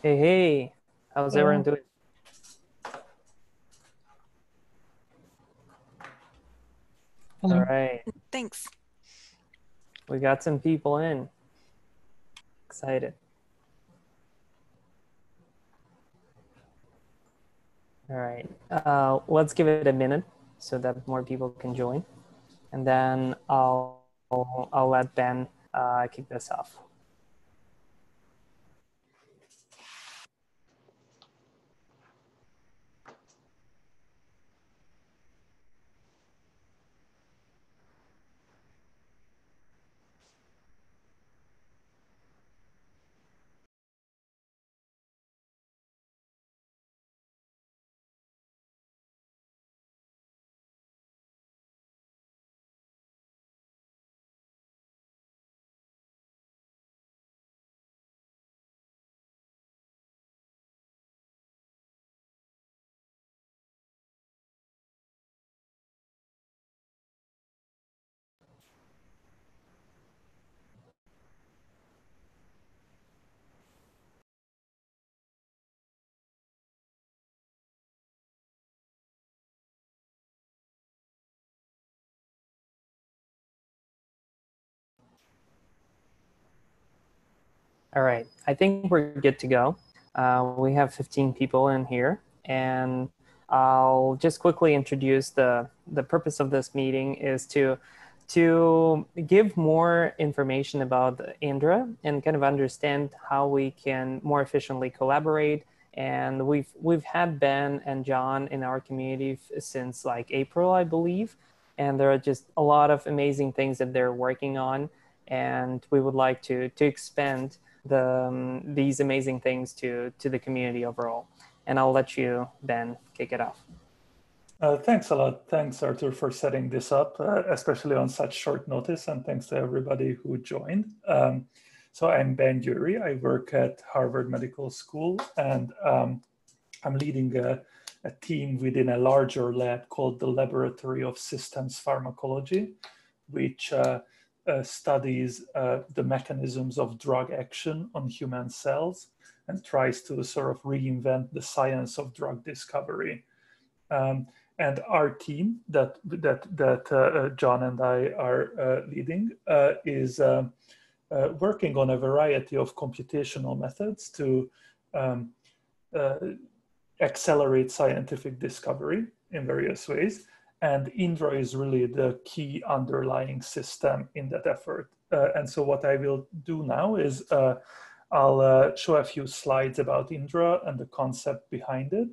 Hey, hey, how's Hello. everyone doing? All Hello. right, Thanks. we got some people in. Excited. All right, uh, let's give it a minute so that more people can join, and then I'll I'll, I'll let Ben uh, kick this off. All right, I think we're good to go. Uh, we have 15 people in here, and I'll just quickly introduce the the purpose of this meeting is to to give more information about Indra and kind of understand how we can more efficiently collaborate. And we've we've had Ben and John in our community since like April, I believe, and there are just a lot of amazing things that they're working on, and we would like to to expand the um, these amazing things to to the community overall. And I'll let you, Ben, kick it off. Uh, thanks a lot. Thanks, Arthur, for setting this up, uh, especially on such short notice. And thanks to everybody who joined. Um, so I'm Ben Gyori. I work at Harvard Medical School, and um, I'm leading a, a team within a larger lab called the Laboratory of Systems Pharmacology, which uh, uh, studies uh, the mechanisms of drug action on human cells and tries to sort of reinvent the science of drug discovery. Um, and our team that that that uh, uh, John and I are uh, leading uh, is working on a variety of computational methods to um, accelerate scientific discovery in various ways. And Indra is really the key underlying system in that effort. and so what I will do now is I'll show a few slides about Indra and the concept behind it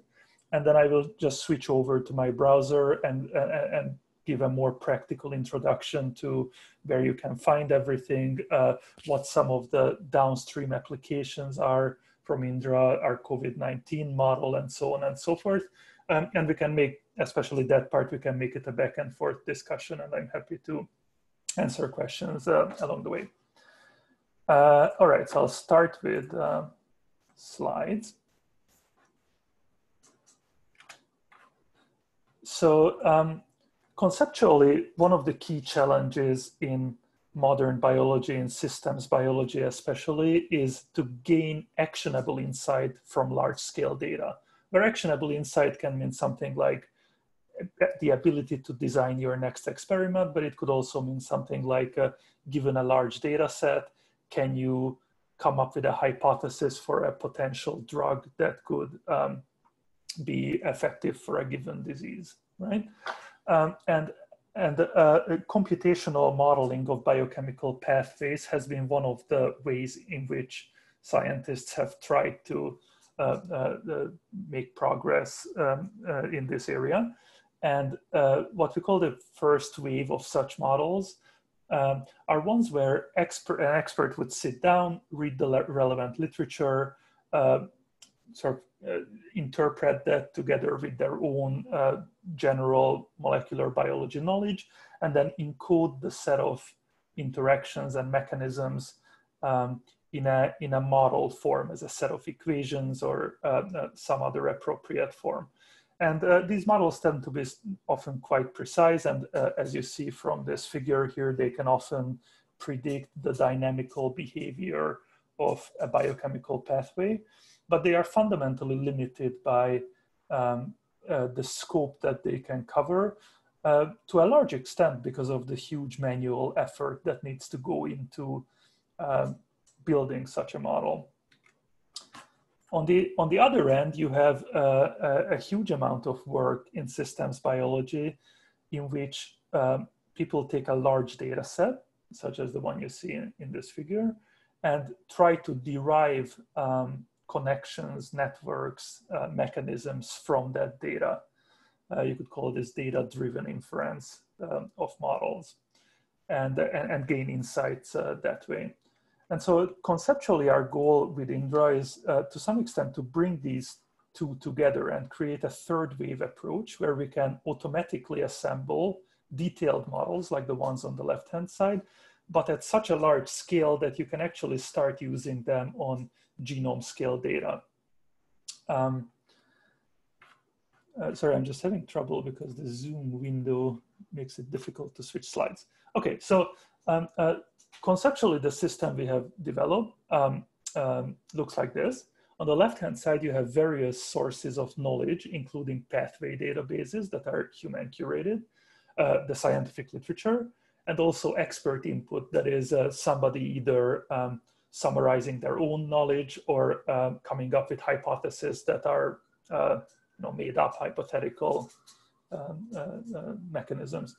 and then I will just switch over to my browser and, and, and give a more practical introduction to where you can find everything, uh, what some of the downstream applications are from Indra, our COVID-19 model, and so on and so forth. Um, and we can make, especially that part, we can make it a back and forth discussion, and I'm happy to answer questions uh, along the way. Uh, all right, so I'll start with uh, slides. So um, conceptually, one of the key challenges in modern biology and systems biology especially is to gain actionable insight from large scale data. Where actionable insight can mean something like the ability to design your next experiment, but it could also mean something like uh, given a large data set, can you come up with a hypothesis for a potential drug that could um, be effective for a given disease, right? Um, and and uh, computational modeling of biochemical pathways has been one of the ways in which scientists have tried to uh, uh, uh make progress um, uh, in this area. And uh, what we call the first wave of such models um, are ones where expert, an expert would sit down, read the relevant literature, sort of uh, interpret that together with their own uh, general molecular biology knowledge, and then encode the set of interactions and mechanisms um, in, a, in a model form as a set of equations or uh, uh some other appropriate form. And uh, these models tend to be often quite precise. And uh, as you see from this figure here, they can often predict the dynamical behavior of a biochemical pathway. but they are fundamentally limited by um, uh, the scope that they can cover uh, to a large extent because of the huge manual effort that needs to go into uh, building such a model. On the, on the other end, you have a, a, huge amount of work in systems biology in which um, people take a large data set, such as the one you see in, in this figure, and try to derive um, connections, networks, uh, mechanisms from that data. Uh, you could call this data-driven inference um, of models and, and, and, gain insights uh, that way. And so conceptually, our goal with Indra is uh, to some extent to bring these two together and create a third wave approach where we can automatically assemble detailed models like the ones on the left-hand side, but at such a large scale that you can actually start using them on genome scale data. Um, uh, sorry, I'm just having trouble because the Zoom window makes it difficult to switch slides. Okay, so um, uh, conceptually, the system we have developed um, um, looks like this. On the left-hand side, you have various sources of knowledge, including pathway databases that are human curated, uh, the scientific literature, and also expert input, that is uh, somebody either um, summarizing their own knowledge or uh, coming up with hypotheses that are uh, you know, made up hypothetical um, uh, uh, mechanisms.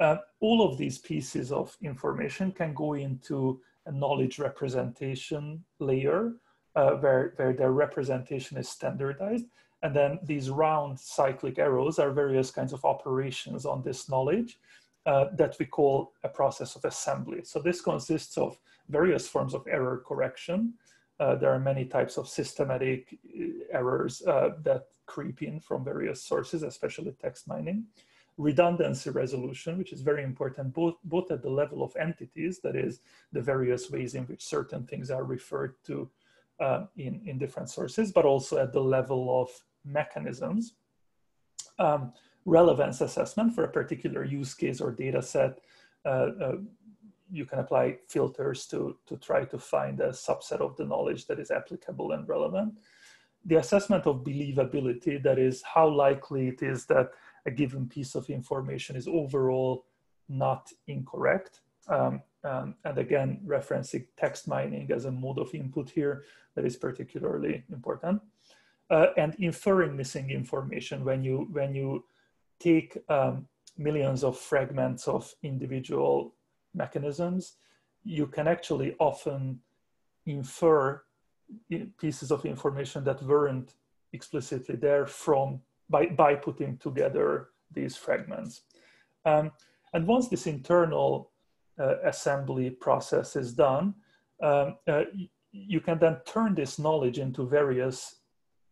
Uh, all of these pieces of information can go into a knowledge representation layer uh, where, where their representation is standardized. And then these round cyclic arrows are various kinds of operations on this knowledge uh, that we call a process of assembly. So this consists of various forms of error correction. Uh, there are many types of systematic uh, errors uh, that creep in from various sources, especially text mining. Redundancy resolution, which is very important, both, both at the level of entities, that is the various ways in which certain things are referred to uh, in, in different sources, but also at the level of mechanisms. Um, relevance assessment for a particular use case or data set. Uh, uh, you can apply filters to, to try to find a subset of the knowledge that is applicable and relevant. The assessment of believability, that is how likely it is that a given piece of information is overall not incorrect. Um, um, and again, referencing text mining as a mode of input here, that is particularly important. Uh, and inferring missing information when you, when you take um, millions of fragments of individual mechanisms, you can actually often infer pieces of information that weren't explicitly there from by, by putting together these fragments. Um, and once this internal uh, assembly process is done, um, uh, you can then turn this knowledge into various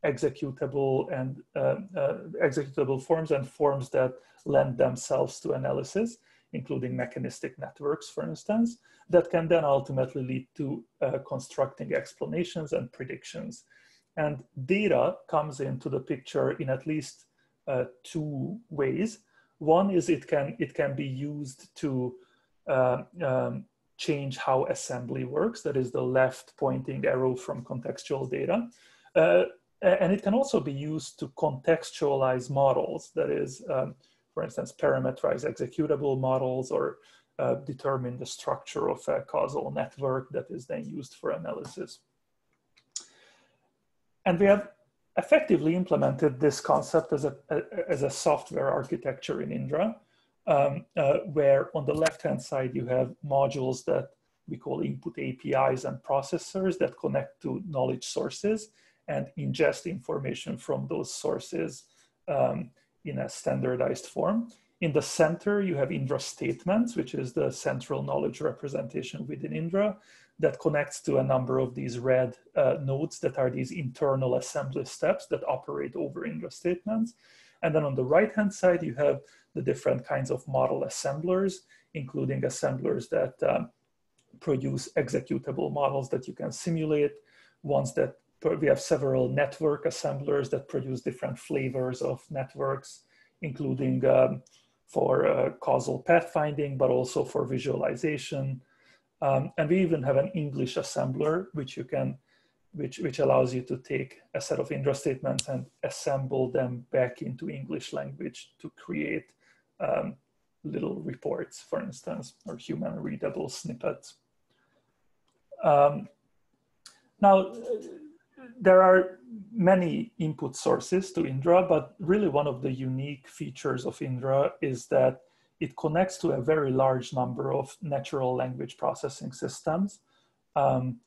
executable and uh, uh, executable forms and forms that lend themselves to analysis, including mechanistic networks, for instance, that can then ultimately lead to uh, constructing explanations and predictions. And data comes into the picture in at least uh, two ways. One is it can, it can be used to uh, um, change how assembly works. That is the left pointing arrow from contextual data. Uh, and it can also be used to contextualize models. That is, um, for instance, parameterize executable models or uh, determine the structure of a causal network that is then used for analysis. And we have effectively implemented this concept as a, as a software architecture in Indra, um, uh, where on the left-hand side you have modules that we call input APIs and processors that connect to knowledge sources and ingest information from those sources um, in a standardized form. In the center, you have Indra statements, which is the central knowledge representation within Indra that connects to a number of these red uh, nodes that are these internal assembly steps that operate over Indra statements. And then on the right-hand side, you have the different kinds of model assemblers, including assemblers that um, produce executable models that you can simulate, ones that we have several network assemblers that produce different flavors of networks, including um, for uh, causal pathfinding, but also for visualization. Um, and we even have an English assembler, which you can which, which allows you to take a set of Indra statements and assemble them back into English language to create um, little reports, for instance, or human readable snippets. Um, now, there are many input sources to Indra, but really one of the unique features of Indra is that it connects to a very large number of natural language processing systems um,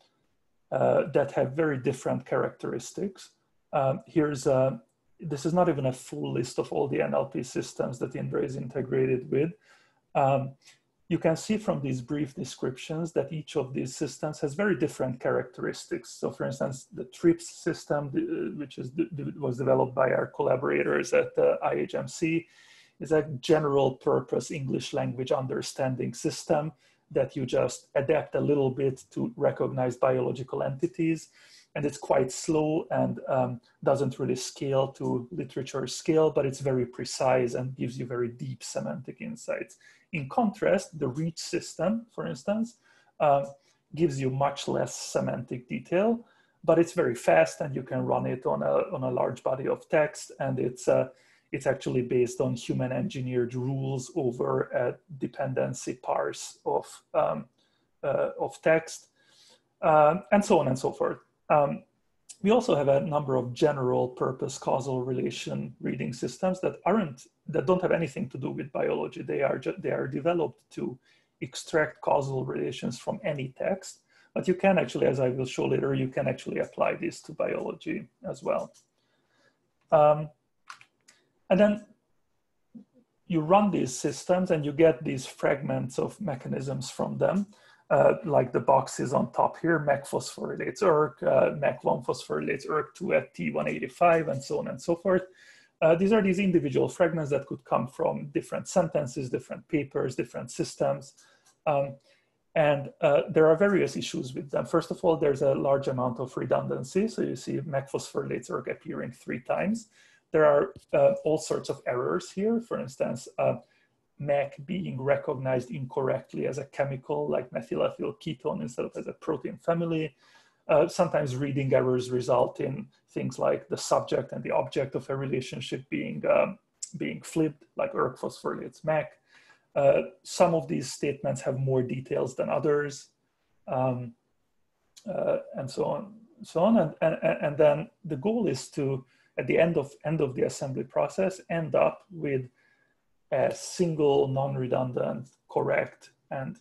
uh, that have very different characteristics. Um, here's a, this is not even a full list of all the NLP systems that Indra is integrated with. Um, you can see from these brief descriptions that each of these systems has very different characteristics. So for instance, the TRIPS system, which is, was developed by our collaborators at the IHMC, is a general purpose English language understanding system that you just adapt a little bit to recognize biological entities. And it's quite slow and um, doesn't really scale to literature scale, but it's very precise and gives you very deep semantic insights. In contrast, the REACH system, for instance, uh, gives you much less semantic detail, but it's very fast and you can run it on a, on a large body of text and it's, uh, it's actually based on human engineered rules over a dependency parse of, um, uh, of text um, and so on and so forth. Um, we also have a number of general purpose causal relation reading systems that aren't that don't have anything to do with biology they are just they are developed to extract causal relations from any text but you can actually as i will show later you can actually apply this to biology as well um, and then you run these systems and you get these fragments of mechanisms from them uh, like the boxes on top here, MEK phosphorylates ERK, uh, MEK1 phosphorylates ERK2 at T185, and so on and so forth. Uh, these are these individual fragments that could come from different sentences, different papers, different systems. Um, and uh, there are various issues with them. First of all, there's a large amount of redundancy. So you see MEK phosphorylates ERK appearing three times. There are uh, all sorts of errors here. For instance, uh, MEK being recognized incorrectly as a chemical like methylethyl ketone instead of as a protein family. Uh, sometimes reading errors result in things like the subject and the object of a relationship being, um, being flipped, like ERK phosphorylates MEK. Uh, some of these statements have more details than others, um, uh, and so on, so on. And, and, and then the goal is to, at the end of, end of the assembly process, end up with a single, non-redundant, correct, and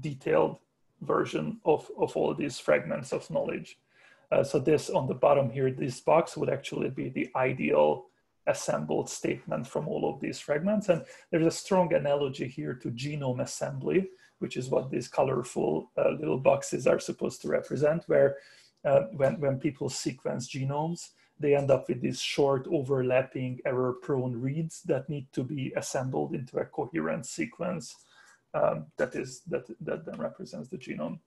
detailed version of, of all these fragments of knowledge. Uh, so this on the bottom here, this box would actually be the ideal assembled statement from all of these fragments. And there's a strong analogy here to genome assembly, which is what these colorful uh, little boxes are supposed to represent, where uh, when, when people sequence genomes, they end up with these short overlapping error prone reads that need to be assembled into a coherent sequence um, that is that, that then represents the genome.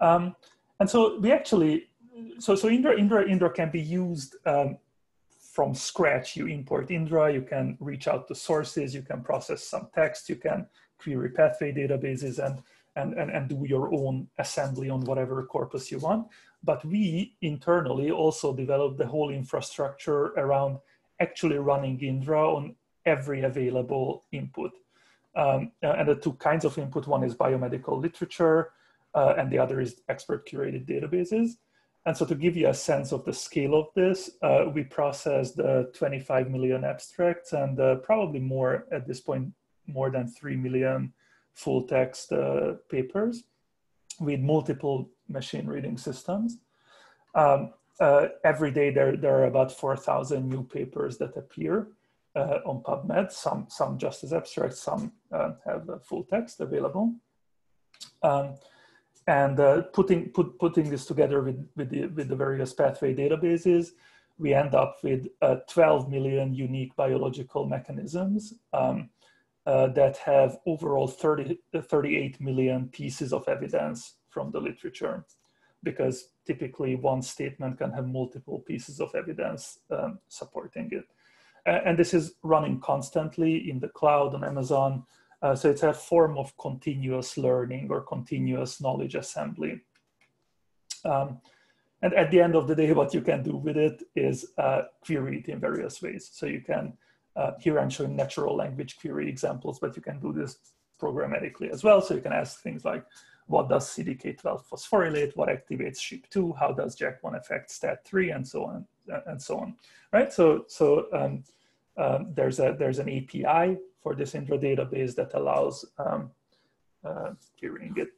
Um, and so we actually, so, so Indra, Indra, Indra can be used um, from scratch. You import Indra, you can reach out to sources, you can process some text, you can query pathway databases and, and, and, and do your own assembly on whatever corpus you want but we internally also developed the whole infrastructure around actually running Indra on every available input. Um, and the two kinds of input, one is biomedical literature, uh, and the other is expert curated databases. And so to give you a sense of the scale of this, uh, we processed uh, 25 million abstracts and uh, probably more at this point, more than 3 million full text uh, papers with multiple machine reading systems. Um, uh, every day there, there are about 4,000 new papers that appear uh, on PubMed, some, some just as abstract, some uh, have full text available. Um, and uh, putting, put, putting this together with, with, the, with the various pathway databases, we end up with uh, 12 million unique biological mechanisms um, uh, that have overall 30, 38 million pieces of evidence from the literature because typically one statement can have multiple pieces of evidence um, supporting it. And this is running constantly in the cloud on Amazon. Uh, so it's a form of continuous learning or continuous knowledge assembly. Um, and at the end of the day, what you can do with it is uh, query it in various ways. So you can, uh, here I'm showing natural language query examples, but you can do this programmatically as well. So you can ask things like, what does CDK12 phosphorylate? What activates SHIP2? How does JAK1 affect STAT3 and so on and so on, right? So, so um, um, there's, a, there's an API for this Indra database that allows um, uh, querying it.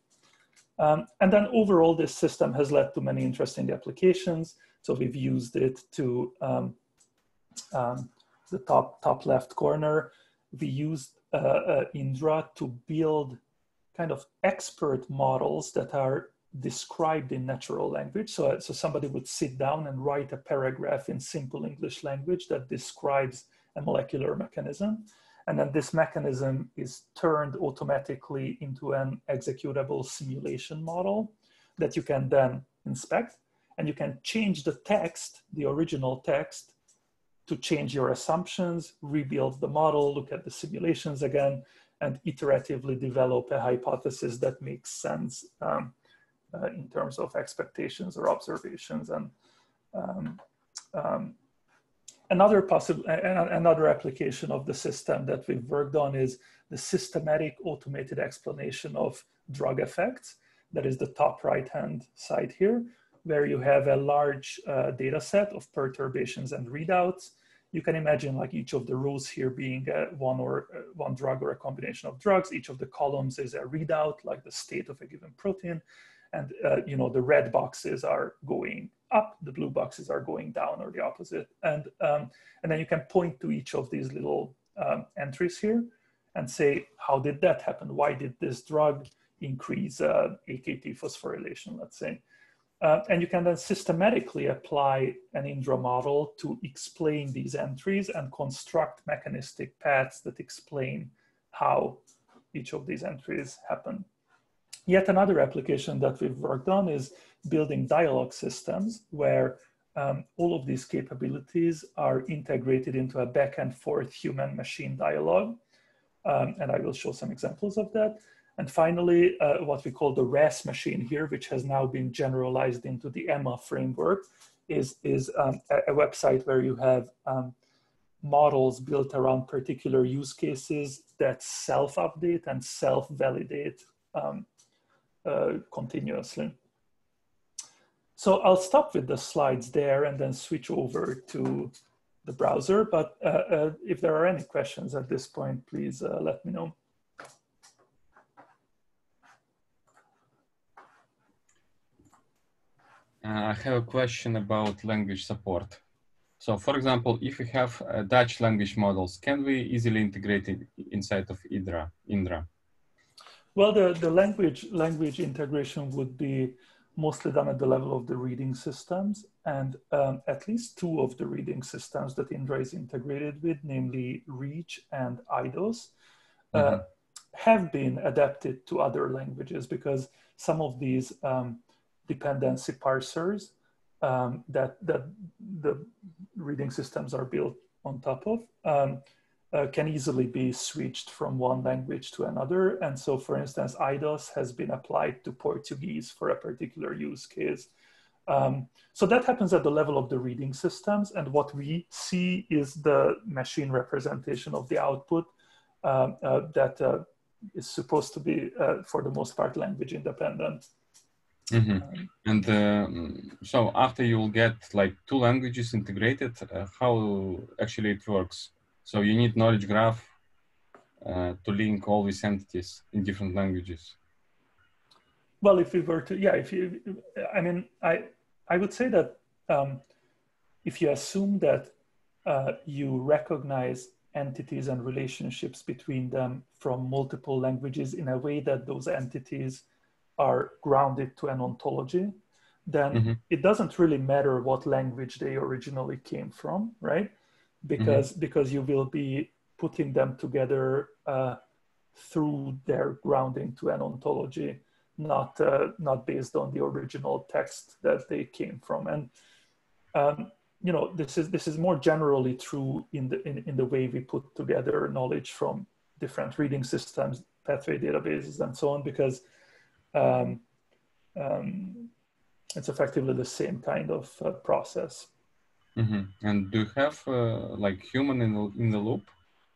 Um, and then overall, this system has led to many interesting applications. So we've used it to um, um, the top, top left corner. We used uh, uh, Indra to build kind of expert models that are described in natural language. So, so somebody would sit down and write a paragraph in simple English language that describes a molecular mechanism. And then this mechanism is turned automatically into an executable simulation model that you can then inspect. And you can change the text, the original text, to change your assumptions, rebuild the model, look at the simulations again, and iteratively develop a hypothesis that makes sense um, uh, in terms of expectations or observations. And um, um, Another possible, another application of the system that we've worked on is the systematic automated explanation of drug effects. That is the top right-hand side here, where you have a large uh, data set of perturbations and readouts. You can imagine like each of the rows here being uh, one or uh, one drug or a combination of drugs. Each of the columns is a readout, like the state of a given protein. And uh, you know the red boxes are going up, the blue boxes are going down or the opposite. And, um, and then you can point to each of these little um, entries here and say, how did that happen? Why did this drug increase uh, AKT phosphorylation, let's say? Uh, and you can then systematically apply an Indra model to explain these entries and construct mechanistic paths that explain how each of these entries happen. Yet another application that we've worked on is building dialogue systems where um, all of these capabilities are integrated into a back and forth human machine dialogue. Um, and I will show some examples of that. And finally, uh, what we call the RAS machine here, which has now been generalized into the EMMAA framework, is, is um, a, a, website where you have um, models built around particular use cases that self-update and self-validate um, uh, continuously. So I'll stop with the slides there and then switch over to the browser. But uh, uh, if there are any questions at this point, please uh, let me know. I have a question about language support. So for example, if we have uh, Dutch language models, can we easily integrate it inside of Indra? Indra? Well, the, the language, language integration would be mostly done at the level of the reading systems. And um, at least two of the reading systems that Indra is integrated with, namely Reach and Eidos, uh, mm-hmm. uh, have been adapted to other languages because some of these um, dependency parsers um, that, that the reading systems are built on top of um, uh, can easily be switched from one language to another. And so, for instance, Eidos has been applied to Portuguese for a particular use case. Um, so that happens at the level of the reading systems. And what we see is the machine representation of the output um, uh, that uh, is supposed to be, uh, for the most part, language independent. Mm-hmm. Um, and uh, so after you will get like two languages integrated, uh, how actually it works? So you need knowledge graph uh, to link all these entities in different languages. Well, if we were to, yeah, if you, I mean, I, I would say that um, if you assume that uh, you recognize entities and relationships between them from multiple languages in a way that those entities are grounded to an ontology, then mm-hmm. it doesn't really matter what language they originally came from, right? because mm-hmm. because you will be putting them together uh, through their grounding to an ontology, not uh, not based on the original text that they came from. And um, you know this is this is more generally true in the in, in the way we put together knowledge from different reading systems, pathway databases, and so on, because um, um, it's effectively the same kind of uh, process. Mm-hmm. And do you have uh, like human in the, in the loop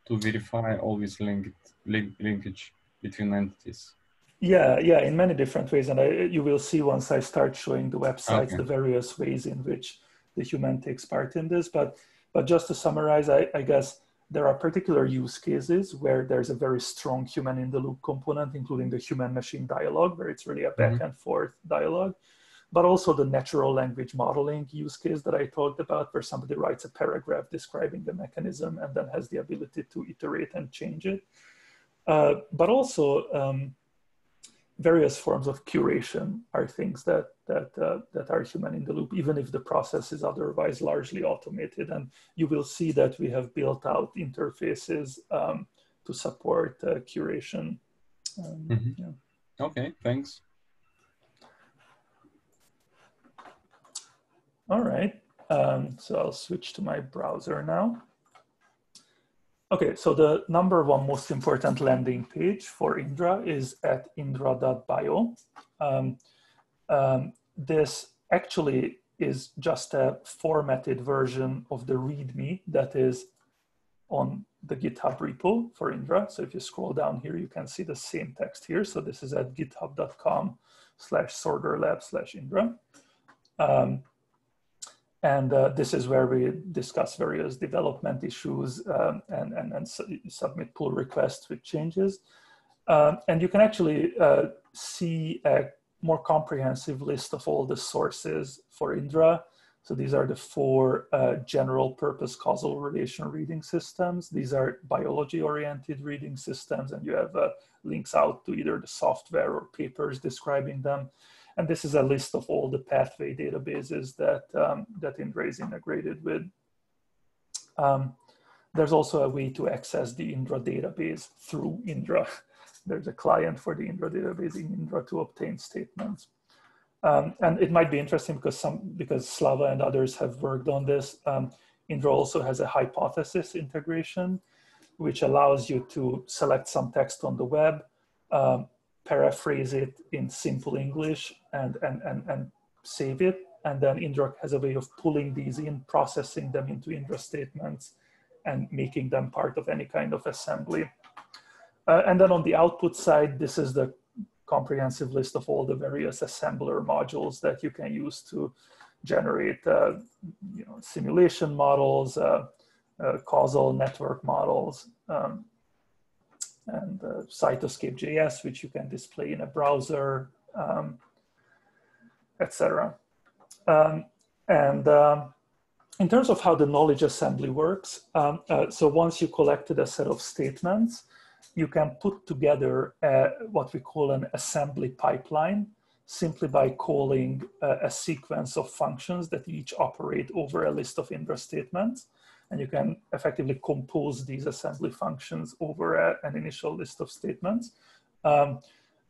to verify all these link, link, linkage between entities? Yeah, yeah, in many different ways. And I, you will see once I start showing the websites, okay. the various ways in which the human takes part in this. But, but just to summarize, I, I guess there are particular use cases where there's a very strong human in the loop component, including the human machine dialogue, where it's really a back mm-hmm. and forth dialogue but also the natural language modeling use case that I talked about, where somebody writes a paragraph describing the mechanism and then has the ability to iterate and change it. Uh, but also um, various forms of curation are things that that uh, that are human in the loop, even if the process is otherwise largely automated. And you will see that we have built out interfaces um, to support uh, curation. Um, mm-hmm. yeah. Okay, thanks. All right, um, so I'll switch to my browser now. Okay, so the number one most important landing page for Indra is at indra.bio. Um, um, this actually is just a formatted version of the README that is on the GitHub repo for Indra. So if you scroll down here, you can see the same text here. So this is at github.com slash sorgerlab slash Indra. Um, and uh, this is where we discuss various development issues um, and, and, and su submit pull requests with changes. Um, and you can actually uh, see a more comprehensive list of all the sources for Indra. So these are the four uh, general purpose causal relation reading systems. These are biology oriented reading systems and you have uh, links out to either the software or papers describing them. And this is a list of all the pathway databases that, um, that Indra is integrated with. Um, there's also a way to access the Indra database through Indra. There's a client for the Indra database in Indra to obtain statements. Um, and it might be interesting because some because Slava and others have worked on this. Um, Indra also has a hypothesis integration, which allows you to select some text on the web, um, paraphrase it in simple English and, and, and, and save it. And then Indra has a way of pulling these in, processing them into Indra statements and making them part of any kind of assembly. Uh, and then on the output side, this is the comprehensive list of all the various assembler modules that you can use to generate uh, you know, simulation models, uh, uh causal network models, um, and uh, Cytoscape.js, which you can display in a browser, um, etc. Um, and um, in terms of how the knowledge assembly works, um, uh, so once you collected a set of statements, you can put together what we call an assembly pipeline simply by calling a sequence of functions that each operate over a list of Indra statements and you can effectively compose these assembly functions over a, an initial list of statements um,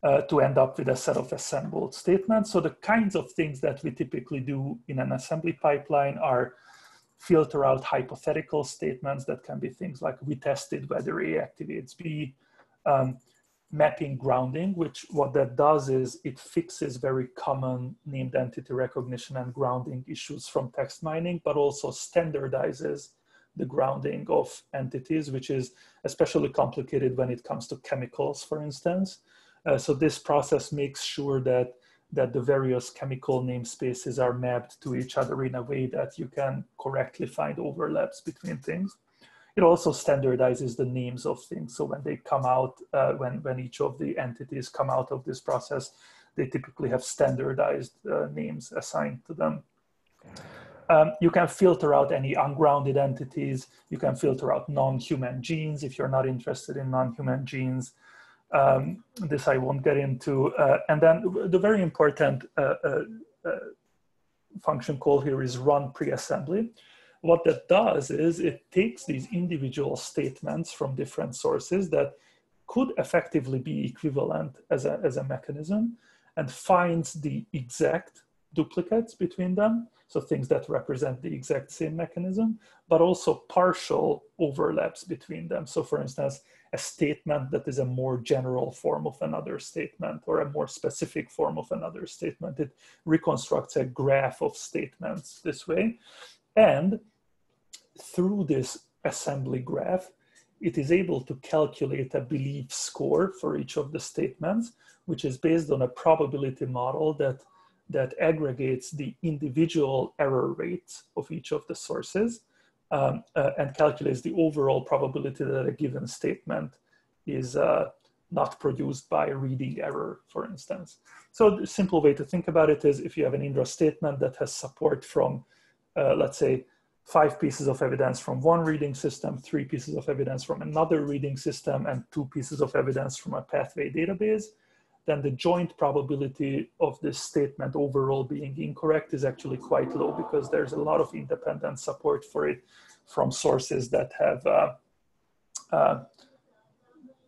uh, to end up with a set of assembled statements. So the kinds of things that we typically do in an assembly pipeline are filter out hypothetical statements that can be things like we tested whether A activates B, um, mapping grounding, which what that does is it fixes very common named entity recognition and grounding issues from text mining, but also standardizes the grounding of entities, which is especially complicated when it comes to chemicals, for instance. Uh, so this process makes sure that that the various chemical namespaces are mapped to each other in a way that you can correctly find overlaps between things. It also standardizes the names of things. So when they come out, uh, when, when each of the entities come out of this process, they typically have standardized uh, names assigned to them. Um, you can filter out any ungrounded entities. You can filter out non-human genes if you're not interested in non-human genes. Um, this I won't get into. Uh, and then the very important uh, uh, uh, function call here is run pre-assembly. What that does is it takes these individual statements from different sources that could effectively be equivalent as a, as a mechanism and finds the exact duplicates between them so things that represent the exact same mechanism, but also partial overlaps between them. So for instance, a statement that is a more general form of another statement or a more specific form of another statement. It reconstructs a graph of statements this way. And through this assembly graph, it is able to calculate a belief score for each of the statements, which is based on a probability model that, that aggregates the individual error rates of each of the sources um, uh, and calculates the overall probability that a given statement is uh, not produced by a reading error, for instance. So the simple way to think about it is if you have an Indra statement that has support from, uh, let's say, five pieces of evidence from one reading system, three pieces of evidence from another reading system, and two pieces of evidence from a pathway database, then the joint probability of this statement overall being incorrect is actually quite low because there's a lot of independent support for it from sources that have, uh, uh,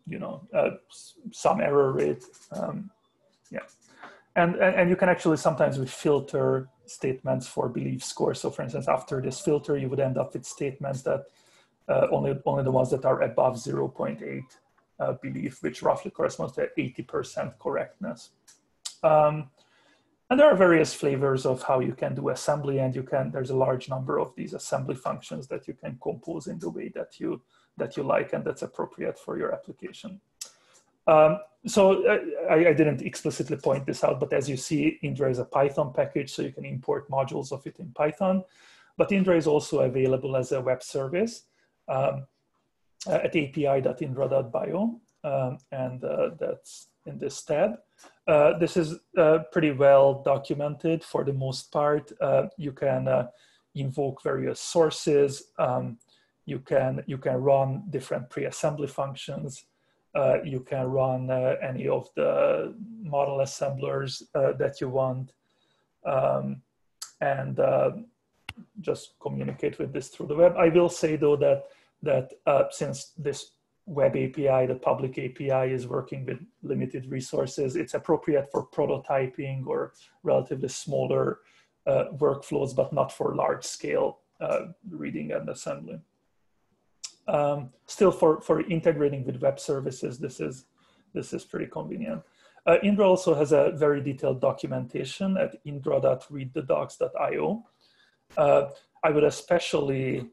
you know, uh, some error rate. Um, yeah. And, and, and you can actually sometimes we filter statements for belief score. So for instance, after this filter, you would end up with statements that uh, only, only the ones that are above 0.8 uh, belief, which roughly corresponds to 80% correctness. Um, and there are various flavors of how you can do assembly and you can, there's a large number of these assembly functions that you can compose in the way that you, that you like and that's appropriate for your application. Um, so uh, I, I, didn't explicitly point this out, but as you see, Indra is a Python package, so you can import modules of it in Python. But Indra is also available as a web service um, at api.indra.bio, um, and uh, that's in this tab. Uh, this is uh, pretty well documented for the most part. Uh, you can uh, invoke various sources. Um, you can you can run different pre-assembly functions. Uh, you can run uh, any of the model assemblers uh, that you want um, and uh, just communicate with this through the web. I will say though that, that uh, since this web API, the public API is working with limited resources, it's appropriate for prototyping or relatively smaller workflows, but not for large scale reading and assembly. Um, still for, for integrating with web services, this is, this is pretty convenient. Uh, Indra also has a very detailed documentation at indra.readthedocs.io. Uh, I would especially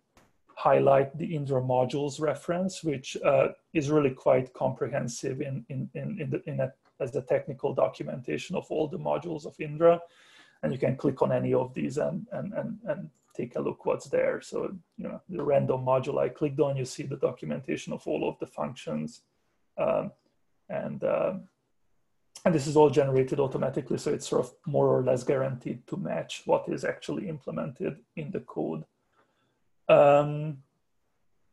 highlight the Indra modules reference, which uh, is really quite comprehensive in, in, in, in, the, in a, as a technical documentation of all the modules of Indra. And you can click on any of these and, and, and, and take a look what's there. So, you know, the random module I clicked on, you see the documentation of all of the functions. Um, and, um, and this is all generated automatically. So it's sort of more or less guaranteed to match what is actually implemented in the code. Um,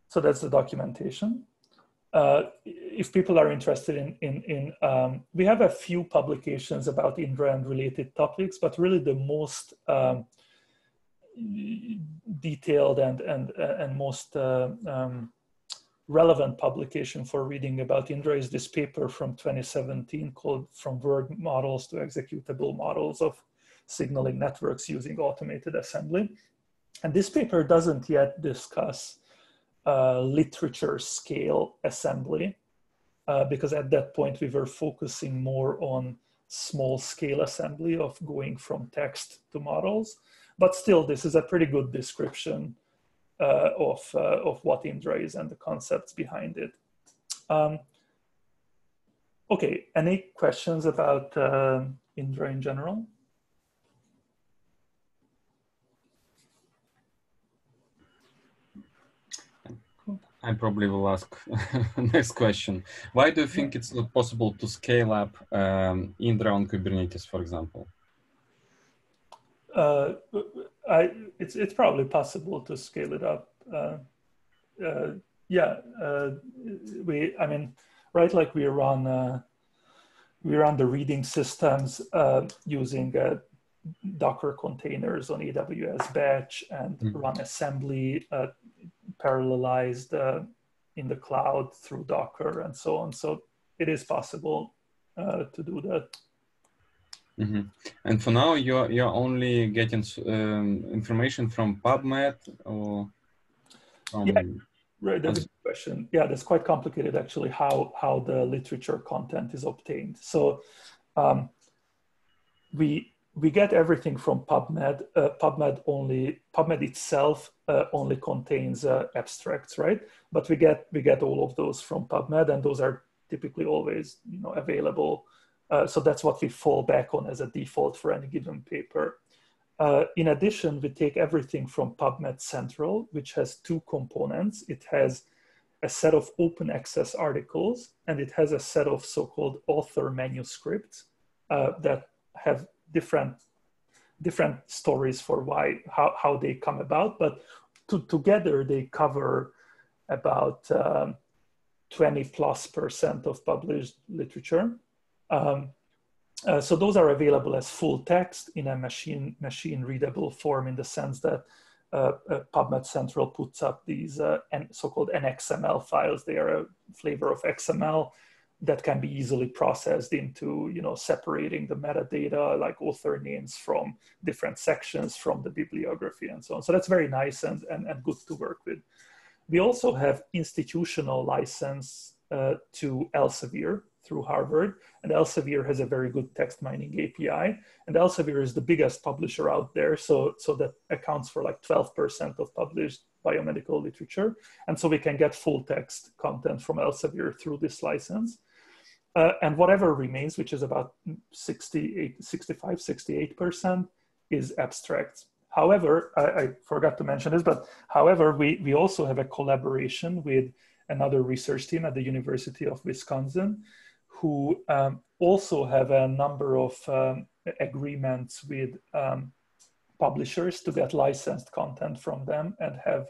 so that's the documentation. Uh, if people are interested in, in, in um, we have a few publications about Indra and related topics, but really the most um, detailed and and and most uh, um, relevant publication for reading about Indra is this paper from 2017 called From Word Models to Executable Models of Signaling Networks Using Automated Assembly. And this paper doesn't yet discuss uh, literature scale assembly uh, because at that point we were focusing more on small scale assembly of going from text to models. But still, this is a pretty good description uh, of, uh, of what Indra is and the concepts behind it. Um, okay, any questions about uh, Indra in general? I probably will ask next question. Why do you think it's not possible to scale up um, Indra on Kubernetes, for example? uh, I, it's, it's probably possible to scale it up. Uh, uh, yeah, uh, we, I mean, right, like we run, uh, we run the reading systems uh, using Docker containers on AWS batch and mm -hmm. run assembly parallelized in the cloud through Docker and so on. So it is possible to do that. Mm -hmm. And for now, you're you're only getting um, information from PubMed or from yeah. Right, that's a good question. Yeah, that's quite complicated actually. How how the literature content is obtained. So um, we we get everything from PubMed. Uh, PubMed only PubMed itself uh, only contains uh, abstracts, right? But we get we get all of those from PubMed, and those are typically always you know available. Uh, so that's what we fall back on as a default for any given paper. Uh, in addition, we take everything from PubMed Central, which has two components. It has a set of open access articles, and it has a set of so-called author manuscripts uh, that have different different stories for why how, how they come about but to, together they cover about um, 20 plus percent of published literature um, uh, so those are available as full text in a machine machine readable form in the sense that uh, uh, PubMed Central puts up these uh, so-called NXML files. They are a flavor of XML that can be easily processed into you know separating the metadata like author names from different sections from the bibliography and so on. So that's very nice and, and, and good to work with. We also have institutional license uh, to elsevier through harvard and elsevier has a very good text mining api and elsevier is the biggest publisher out there so so that accounts for like 12% of published biomedical literature. And so we can get full text content from elsevier through this license uh, and whatever remains, which is about 68, 65, 68% is abstract. However, I, I, forgot to mention this, but however, we, we also have a collaboration with another research team at the University of Wisconsin who um, also have a number of um, agreements with um, publishers to get licensed content from them and have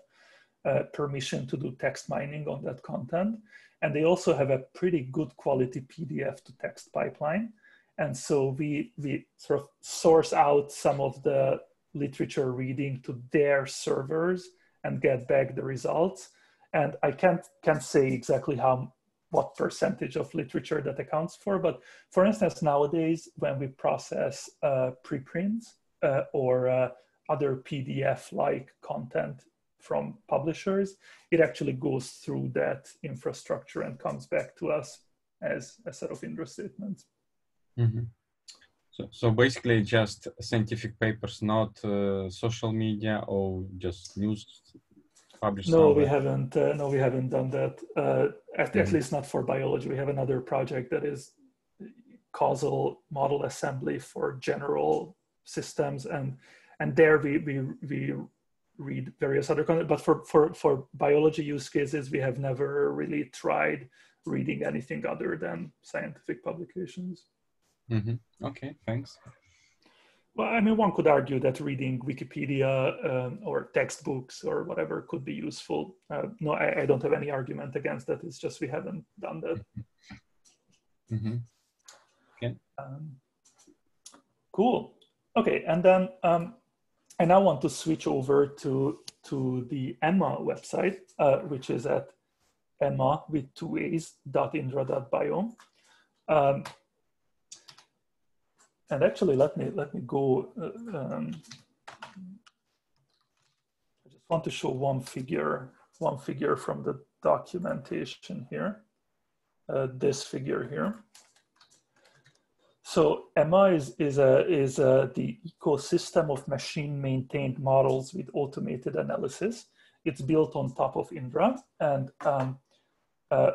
uh, permission to do text mining on that content. And they also have a pretty good quality PDF to text pipeline. And so we, we sort of source out some of the literature reading to their servers and get back the results. And I can't, can't say exactly how what percentage of literature that accounts for. But for instance, nowadays, when we process uh, preprints uh, or uh, other PDF-like content from publishers, it actually goes through that infrastructure and comes back to us as a set of INDRA statements. Mm -hmm. So, so basically just scientific papers, not uh, social media or just news published? No, we haven't. Uh, no, we haven't done that. Uh, at, mm -hmm. at least not for biology. We have another project that is causal model assembly for general systems, and and there we we we read various other content. But for, for, for biology use cases, we have never really tried reading anything other than scientific publications. Mm-hmm. Okay, thanks. Well, I mean, one could argue that reading Wikipedia um, or textbooks or whatever could be useful. Uh, no, I, I, don't have any argument against that. It's just we haven't done that. Mm-hmm. Okay. Um, cool. Okay, and then um, I want to switch over to, to the EMMAA website, uh, which is at emma with two A's dot indra dot bio. Um, and actually, let me let me go. Uh, um, I just want to show one figure, one figure from the documentation here. Uh, this figure here. So EMMAA is, is, a, is a, the ecosystem of machine maintained models with automated analysis. It's built on top of Indra. And um, uh,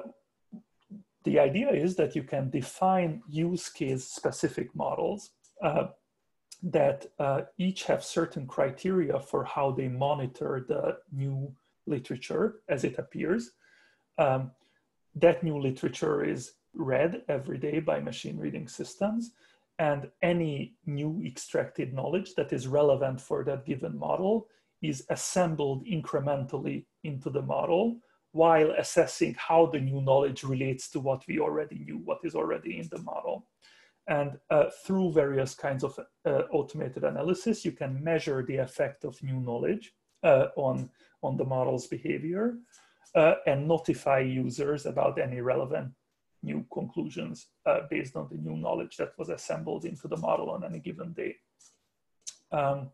the idea is that you can define use case specific models uh, that uh, each have certain criteria for how they monitor the new literature as it appears. Um, that new literature is read every day by machine reading systems. And any new extracted knowledge that is relevant for that given model is assembled incrementally into the model while assessing how the new knowledge relates to what we already knew, what is already in the model. And uh, through various kinds of uh, automated analysis, you can measure the effect of new knowledge uh, on, on the model's behavior uh, and notify users about any relevant new conclusions uh, based on the new knowledge that was assembled into the model on any given day. Um,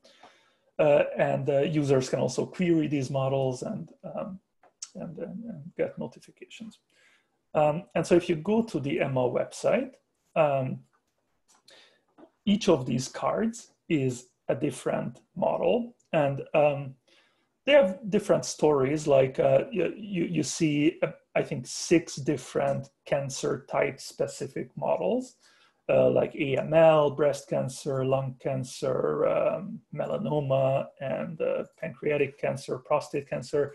uh, and uh, users can also query these models and um, and, and, and get notifications. Um, and so if you go to the EMMAA website, um, each of these cards is a different model. And um, they have different stories, like uh, you, you see, uh, I think, six different cancer type specific models. Uh, like AML, breast cancer, lung cancer, um, melanoma, and uh, pancreatic cancer, prostate cancer.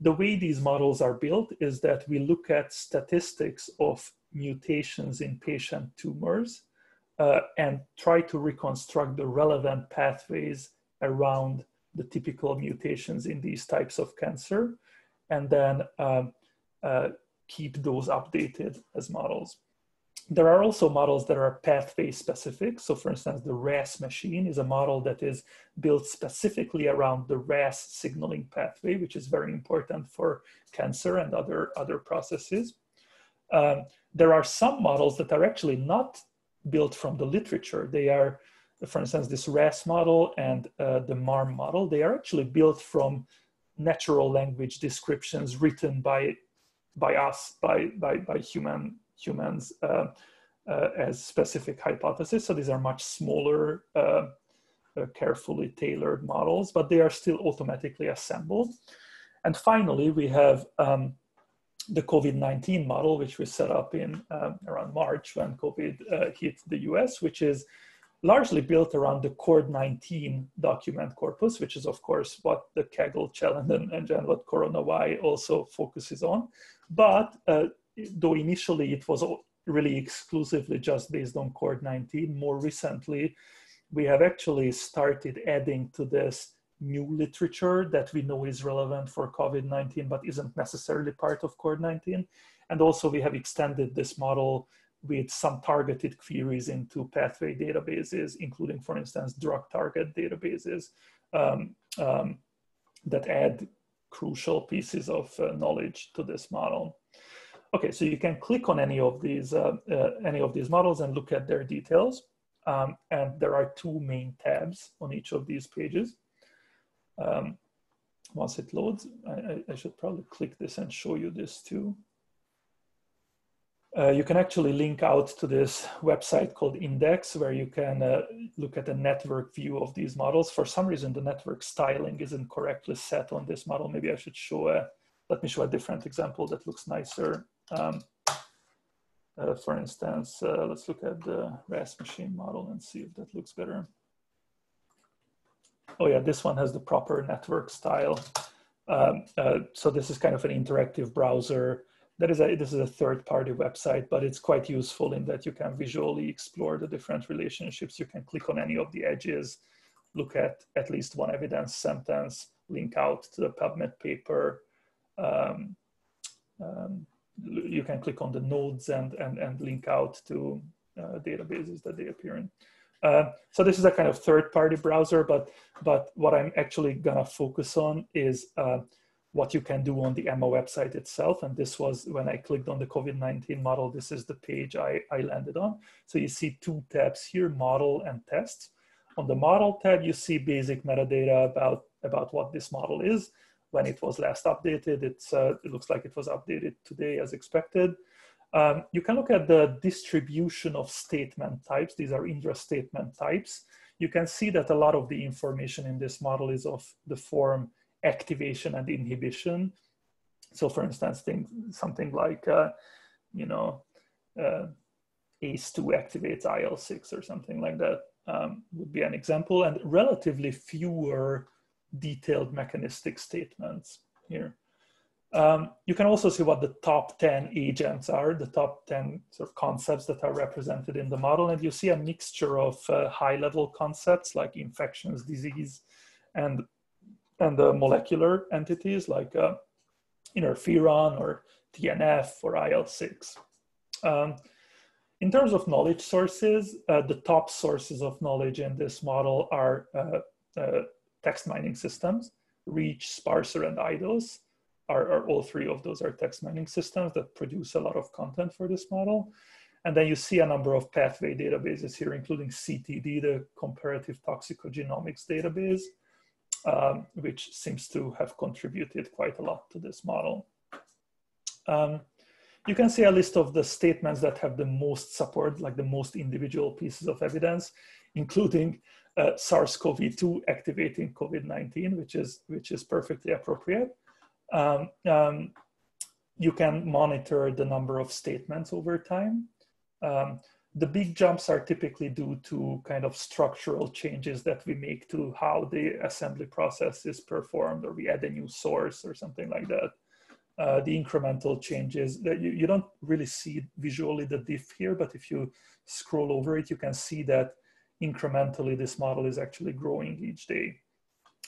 The way these models are built is that we look at statistics of mutations in patient tumors uh, and try to reconstruct the relevant pathways around the typical mutations in these types of cancer, and then um, uh, keep those updated as models. There are also models that are pathway specific. So for instance, the RAS machine is a model that is built specifically around the RAS signaling pathway, which is very important for cancer and other, other processes. Um, there are some models that are actually not built from the literature. They are, for instance, this RAS model and uh, the MARM model, they are actually built from natural language descriptions written by, by us, by, by, by human humans uh, uh, as specific hypotheses. So these are much smaller, uh, carefully tailored models, but they are still automatically assembled. And finally, we have um, the COVID-19 model, which we set up in um, around March when COVID uh, hit the US, which is largely built around the CORD-19 document corpus, which is of course what the Kaggle challenge and, and what CoronaWhy also focuses on. But uh, though initially it was really exclusively just based on CORD-19, more recently, we have actually started adding to this new literature that we know is relevant for COVID-19, but isn't necessarily part of CORD-19. And also we have extended this model with some targeted queries into pathway databases, including, for instance, drug target databases um, um, that add crucial pieces of uh, knowledge to this model. Okay, so you can click on any of these uh, uh, any of these models and look at their details. Um, and there are two main tabs on each of these pages. Um, once it loads, I, I, should probably click this and show you this too. Uh, you can actually link out to this website called NDEx, where you can uh, look at the network view of these models. For some reason, the network styling isn't correctly set on this model. Maybe I should show a, let me show a different example that looks nicer. Um, uh, for instance, uh, let's look at the RAS machine model and see if that looks better. Oh yeah, this one has the proper network style. Um, uh, so this is kind of an interactive browser. That is a, this is a third party website, but it's quite useful in that you can visually explore the different relationships. You can click on any of the edges, look at at least one evidence sentence, link out to the PubMed paper, um, um, you can click on the nodes and, and, and link out to uh, databases that they appear in. Uh, so this is a kind of third-party browser, but but what I'm actually gonna focus on is uh, what you can do on the EMMAA website itself. And this was when I clicked on the COVID-19 model, this is the page I, I landed on. So you see two tabs here, model and tests. On the model tab, you see basic metadata about, about what this model is when it was last updated. It's, uh, it looks like it was updated today as expected. Um, you can look at the distribution of statement types. These are Indra statement types. You can see that a lot of the information in this model is of the form activation and inhibition. So for instance, things, something like, uh, you know, uh, ACE2 activates IL-6 or something like that um, would be an example and relatively fewer detailed mechanistic statements here. Um, you can also see what the top 10 agents are, the top 10 sort of concepts that are represented in the model. And you see a mixture of uh, high level concepts like infections, disease, and, and the molecular entities like uh, interferon or TNF or IL-6. Um, in terms of knowledge sources, uh, the top sources of knowledge in this model are uh, uh, text mining systems, Reach, Sparser, and Eidos. Are, are, all three of those are text mining systems that produce a lot of content for this model. And then you see a number of pathway databases here, including CTD, the Comparative Toxicogenomics database, um, which seems to have contributed quite a lot to this model. Um, you can see a list of the statements that have the most support, like the most individual pieces of evidence, including uh, SARS-CoV-2 activating COVID-19, which is, which is perfectly appropriate. Um, um, you can monitor the number of statements over time. Um, the big jumps are typically due to kind of structural changes that we make to how the assembly process is performed, or we add a new source or something like that. Uh, the incremental changes that you, you don't really see visually the diff here, but if you scroll over it, you can see that incrementally this model is actually growing each day.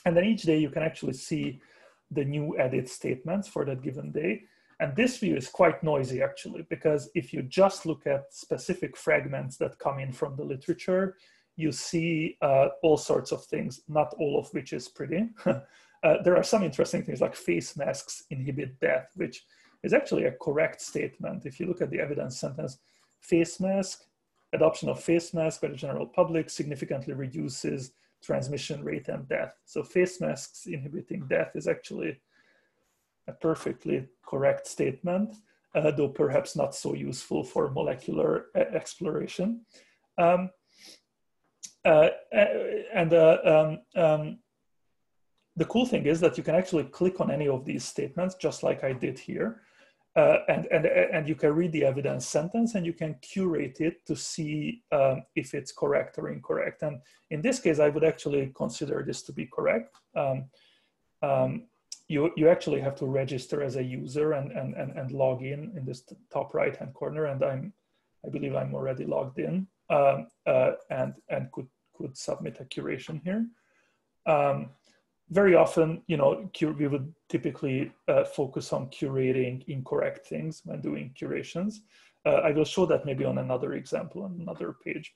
And then each day you can actually see the new edit statements for that given day. And this view is quite noisy actually, because if you just look at specific fragments that come in from the literature, you see uh, all sorts of things, not all of which is pretty. uh, there are some interesting things like face masks inhibit death, which is actually a correct statement. If you look at the evidence sentence, face mask, adoption of face mask by the general public significantly reduces transmission rate and death. So face masks inhibiting death is actually a perfectly correct statement, uh, though perhaps not so useful for molecular uh, exploration. Um, uh, and uh, um, um, the cool thing is that you can actually click on any of these statements, just like I did here. Uh, and, and, and you can read the evidence sentence and you can curate it to see um, if it's correct or incorrect. And in this case, I would actually consider this to be correct. Um, um, you, you actually have to register as a user and, and, and, and log in in this top right hand corner. And I'm, I believe I'm already logged in um, uh, and, and could, could submit a curation here. Um, very often, you know, we would typically uh, focus on curating incorrect things when doing curations. Uh, I will show that maybe on another example on another page.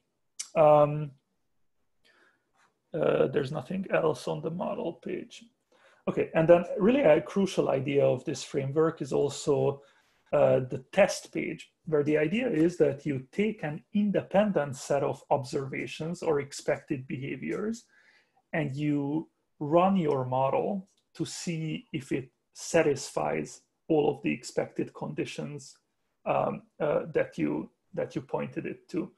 Um, uh, there's nothing else on the model page. Okay, and then really a crucial idea of this framework is also uh, the test page, where the idea is that you take an independent set of observations or expected behaviors, and you run your model to see if it satisfies all of the expected conditions um, uh, that you that you pointed it to.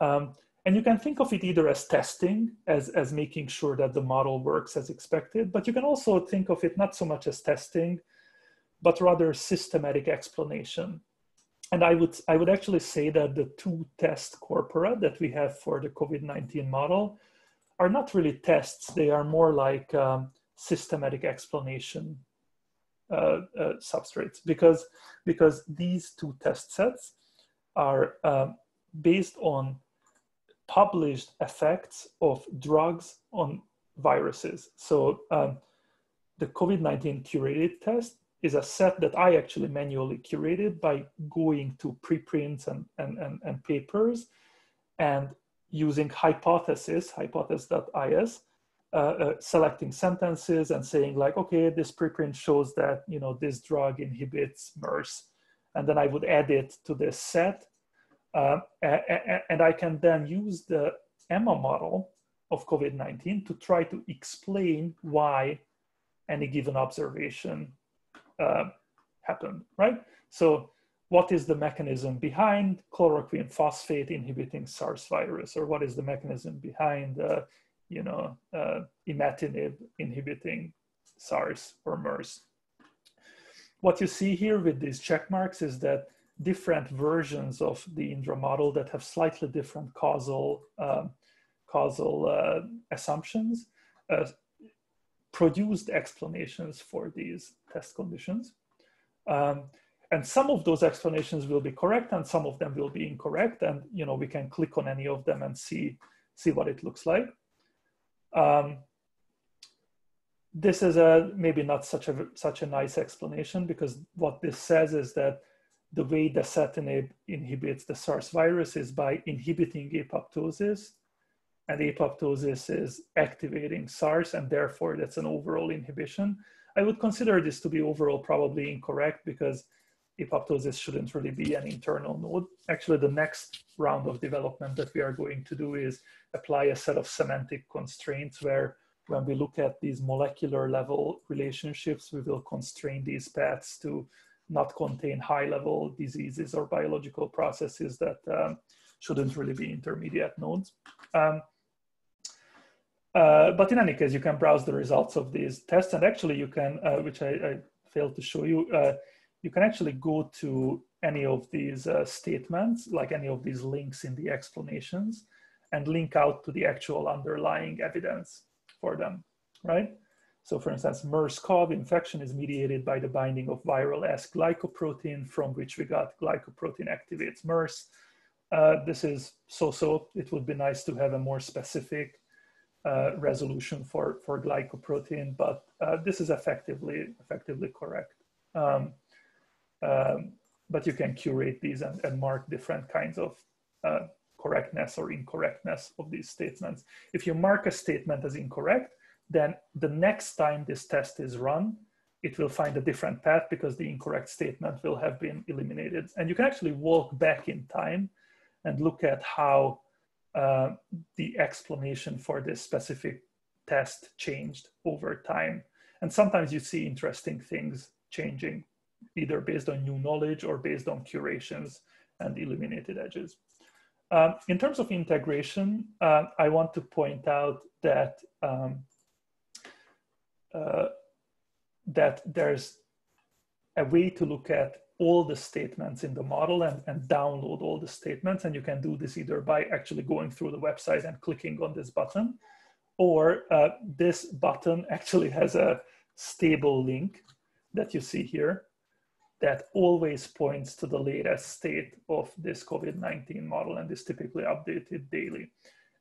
Um, and you can think of it either as testing, as, as making sure that the model works as expected, but you can also think of it not so much as testing, but rather systematic explanation. And I would, I would actually say that the two test corpora that we have for the COVID-19 model are not really tests. They are more like um, systematic explanation uh, uh, substrates because, because these two test sets are um, based on published effects of drugs on viruses. So um, the COVID-19 curated test is a set that I actually manually curated by going to preprints and, and, and, and papers and using hypothesis, hypothesis.is, uh, uh, selecting sentences and saying like, okay, this preprint shows that, you know, this drug inhibits MERS. And then I would add it to this set uh, and I can then use the EMMAA model of COVID-19 to try to explain why any given observation uh, happened, right? So what is the mechanism behind chloroquine phosphate inhibiting SARS virus? Or what is the mechanism behind, uh, you know, uh, imatinib inhibiting SARS or MERS? What you see here with these check marks is that different versions of the Indra model that have slightly different causal, um, causal uh, assumptions uh, produced explanations for these test conditions. Um, and some of those explanations will be correct and some of them will be incorrect. And you know we can click on any of them and see, see what it looks like. Um, this is a maybe not such a such a nice explanation because what this says is that the way dasatinib inhibits the SARS virus is by inhibiting apoptosis, and apoptosis is activating SARS, and therefore that's an overall inhibition. I would consider this to be overall probably incorrect because apoptosis shouldn't really be an internal node. Actually, the next round of development that we are going to do is apply a set of semantic constraints where when we look at these molecular level relationships, we will constrain these paths to not contain high level diseases or biological processes that um, shouldn't really be intermediate nodes. Um, uh, but in any case, you can browse the results of these tests and actually you can, uh, which I, I, failed to show you, uh, you can actually go to any of these uh, statements, like any of these links in the explanations and link out to the actual underlying evidence for them, right? So for instance, MERS-CoV infection is mediated by the binding of viral S glycoprotein from which we got glycoprotein activates MERS. Uh, this is so-so. It would be nice to have a more specific uh, resolution for, for glycoprotein, but uh, this is effectively, effectively correct. Um, um, but you can curate these and, and mark different kinds of uh, correctness or incorrectness of these statements. If you mark a statement as incorrect, then the next time this test is run, it will find a different path because the incorrect statement will have been eliminated. And you can actually walk back in time and look at how uh, the explanation for this specific test changed over time. And sometimes you see interesting things changing, either based on new knowledge or based on curations and eliminated edges. Um, in terms of integration, uh, I want to point out that um, uh, that there's a way to look at all the statements in the model and, and download all the statements. And you can do this either by actually going through the website and clicking on this button, or uh, this button actually has a stable link that you see here that always points to the latest state of this COVID-19 model and is typically updated daily.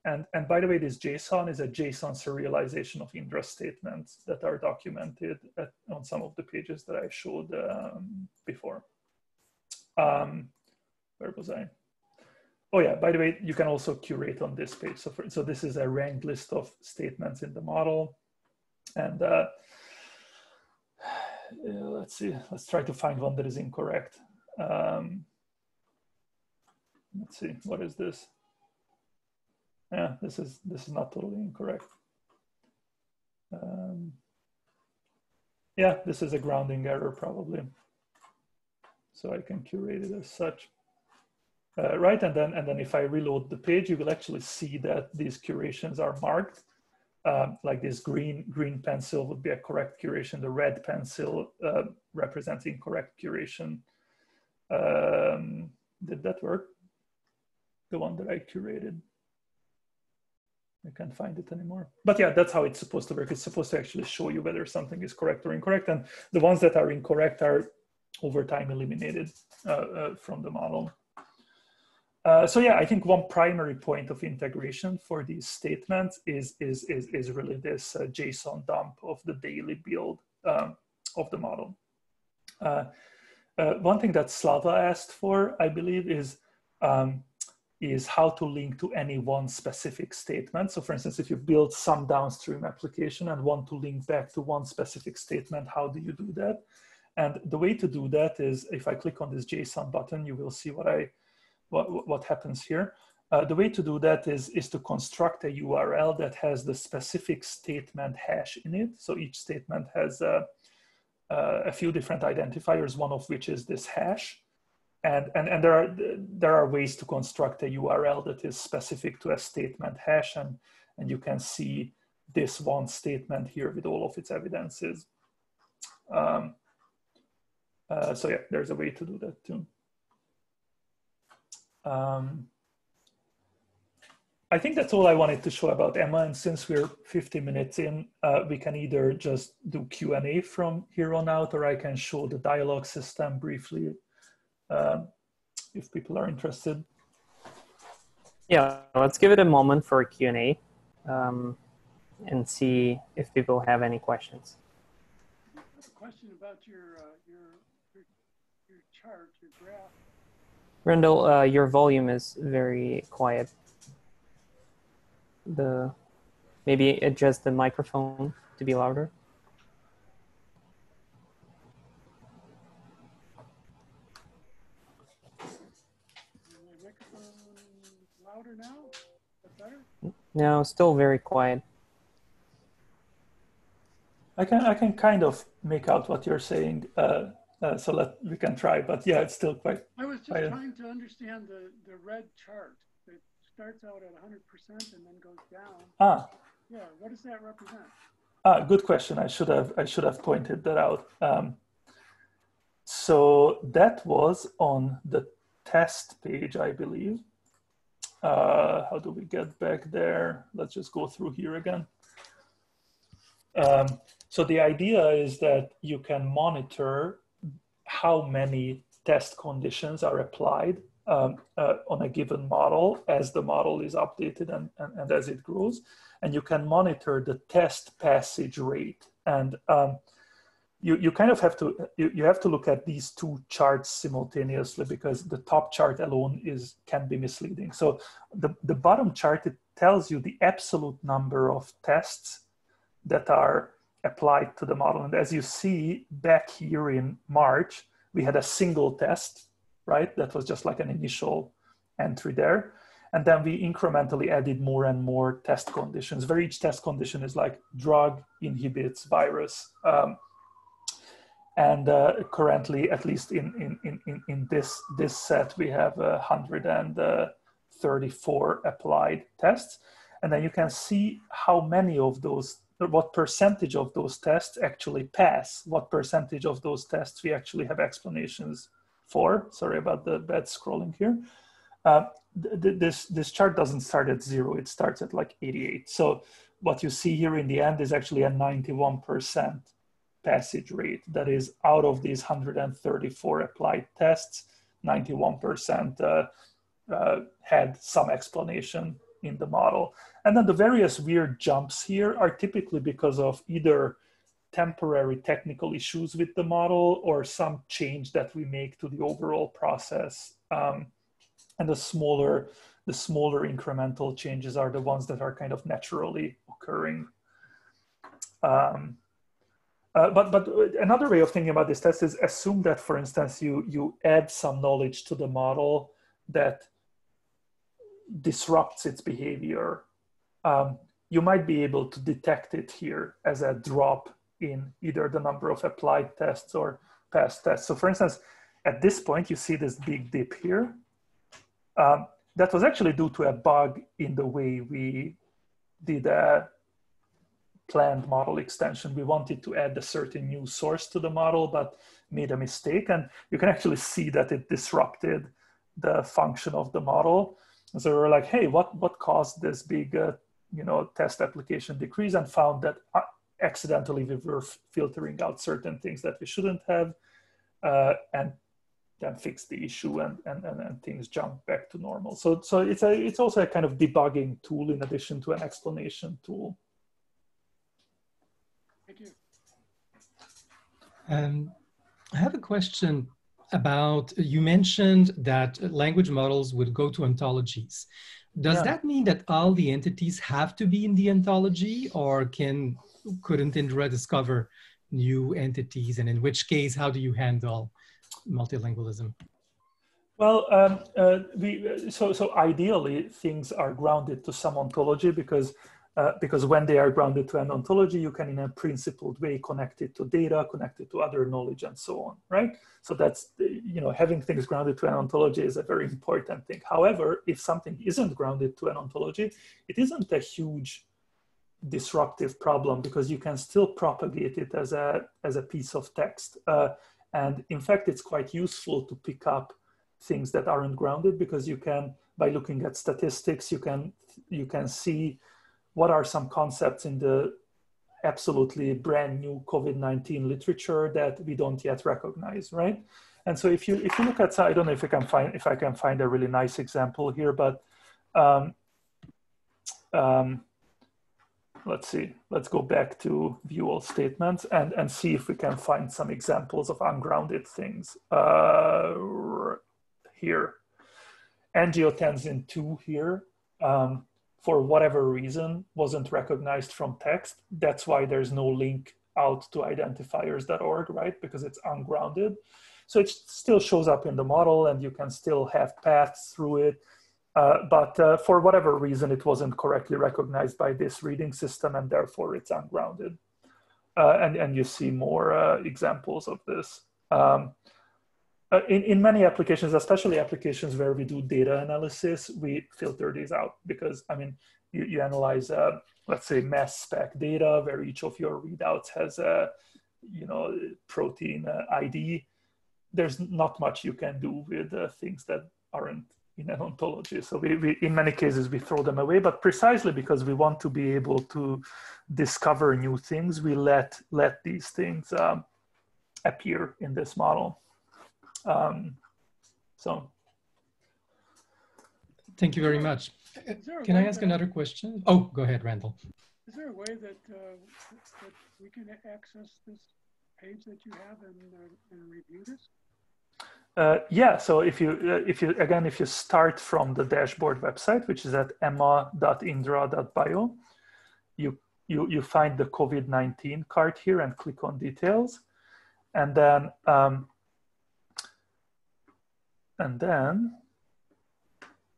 And, and by the way, this JSON is a JSON serialization of Indra statements that are documented at, on some of the pages that I showed um, before. Um, where was I? Oh yeah, by the way, you can also curate on this page. So, for, so this is a ranked list of statements in the model. And uh, let's see, let's try to find one that is incorrect. Um, let's see, what is this? Yeah, this is this is not totally incorrect. Um, yeah, this is a grounding error probably. So I can curate it as such. Uh, right, and then and then if I reload the page, you will actually see that these curations are marked. Um, like this green green pencil would be a correct curation. The red pencil uh, represents incorrect curation. Um, did that work? The one that I curated. I can't find it anymore. But yeah, that's how it's supposed to work. It's supposed to actually show you whether something is correct or incorrect. And the ones that are incorrect are over time eliminated uh, uh, from the model. Uh, so yeah, I think one primary point of integration for these statements is, is, is, is really this uh, JSON dump of the daily build um, of the model. Uh, uh, one thing that Slava asked for, I believe, is um, is how to link to any one specific statement. So for instance, if you build some downstream application and want to link back to one specific statement, how do you do that? And the way to do that is if I click on this JSON button, you will see what I what, what happens here. Uh, the way to do that is, is to construct a URL that has the specific statement hash in it. So each statement has a, a few different identifiers, one of which is this hash and, and, and there, are, there are ways to construct a URL that is specific to a statement hash, and, and you can see this one statement here with all of its evidences. Um, uh, so yeah, there's a way to do that too. Um, I think that's all I wanted to show about EMMAA. And since we're 50 minutes in, uh, we can either just do Q&A from here on out, or I can show the dialogue system briefly um, if people are interested. Yeah, let's give it a moment for Q&A um, and see if people have any questions. I have a question about your, uh, your, your, your, chart, your graph. Rendell, uh, your volume is very quiet. The Maybe adjust the microphone to be louder. Louder now? That better? No, still very quiet. I can I can kind of make out what you're saying. Uh, uh, so let we can try, but yeah, it's still quite. I was just quite a- trying to understand the, the red chart that starts out at 100% and then goes down. Ah, Yeah, what does that represent? ah, good question. I should have I should have pointed that out. Um, so that was on the test page, I believe. Uh, how do we get back there? Let's just go through here again. Um, so the idea is that you can monitor how many test conditions are applied um, uh, on a given model as the model is updated and, and, and as it grows. And you can monitor the test passage rate. And um, you, you kind of have to you, you have to look at these two charts simultaneously because the top chart alone is can be misleading. So the, the bottom chart it tells you the absolute number of tests that are applied to the model. And as you see back here in March, we had a single test, right? That was just like an initial entry there. And then we incrementally added more and more test conditions, where each test condition is like drug inhibits virus. Um, and uh, currently, at least in, in, in, in this, this set, we have uh, 134 applied tests. And then you can see how many of those what percentage of those tests actually pass, what percentage of those tests we actually have explanations for. Sorry about the bad scrolling here. Uh, th th this, this chart doesn't start at zero, it starts at like 88. So what you see here in the end is actually a 91% passage rate. That is out of these 134 applied tests, 91% uh, uh, had some explanation in the model. And then the various weird jumps here are typically because of either temporary technical issues with the model or some change that we make to the overall process. Um, and the smaller, the smaller incremental changes are the ones that are kind of naturally occurring. Um, uh, but but another way of thinking about this test is assume that, for instance, you you add some knowledge to the model that disrupts its behavior um, you might be able to detect it here as a drop in either the number of applied tests or past tests. So for instance, at this point, you see this big dip here. Um, that was actually due to a bug in the way we did a planned model extension. We wanted to add a certain new source to the model, but made a mistake. And you can actually see that it disrupted the function of the model. So we were like, hey, what, what caused this big uh, you know, test application decrease and found that uh, accidentally we were filtering out certain things that we shouldn't have uh, and then fix the issue and, and, and, and, things jump back to normal. So, so it's, a, it's also a kind of debugging tool in addition to an explanation tool. Thank you. Um, I have a question about, you mentioned that language models would go to ontologies. Does yeah. that mean that all the entities have to be in the ontology or can couldn't Indra discover new entities? And in which case, how do you handle multilingualism? Well, um, uh, we, so, so ideally things are grounded to some ontology because uh, because when they are grounded to an ontology, you can in a principled way connect it to data, connect it to other knowledge and so on, right? So that's, you know, having things grounded to an ontology is a very important thing. However, if something isn't grounded to an ontology, it isn't a huge disruptive problem because you can still propagate it as a, as a piece of text. Uh, and in fact, it's quite useful to pick up things that aren't grounded because you can, by looking at statistics, you can, you can see what are some concepts in the absolutely brand new COVID-19 literature that we don't yet recognize, right? And so if you if you look at, I don't know if I can find if I can find a really nice example here, but um, um, let's see, let's go back to view all statements and, and see if we can find some examples of ungrounded things uh, here. Angiotensin 2 here. Um, for whatever reason wasn't recognized from text. That's why there's no link out to identifiers.org, right? Because it's ungrounded. So it still shows up in the model and you can still have paths through it. Uh, but uh, for whatever reason, it wasn't correctly recognized by this reading system and therefore it's ungrounded. uh, and, and you see more uh, examples of this. Um, uh, in, in many applications, especially applications where we do data analysis, we filter these out because, I mean, you, you analyze, uh, let's say, mass spec data where each of your readouts has a, you know, protein uh, ID. There's not much you can do with uh, things that aren't in an ontology. So we, we, in many cases, we throw them away, but precisely because we want to be able to discover new things, we let, let these things um, appear in this model. Um, so. Thank you very much. Can I ask another question? Oh, go ahead, Randall. Is there a way that, uh, that we can access this page that you have and, uh, and review this? Uh, yeah, so if you, uh, if you, again, if you start from the dashboard website, which is at emma.indra.bio, you, you, you find the COVID-19 card here and click on details. And then, um, and then,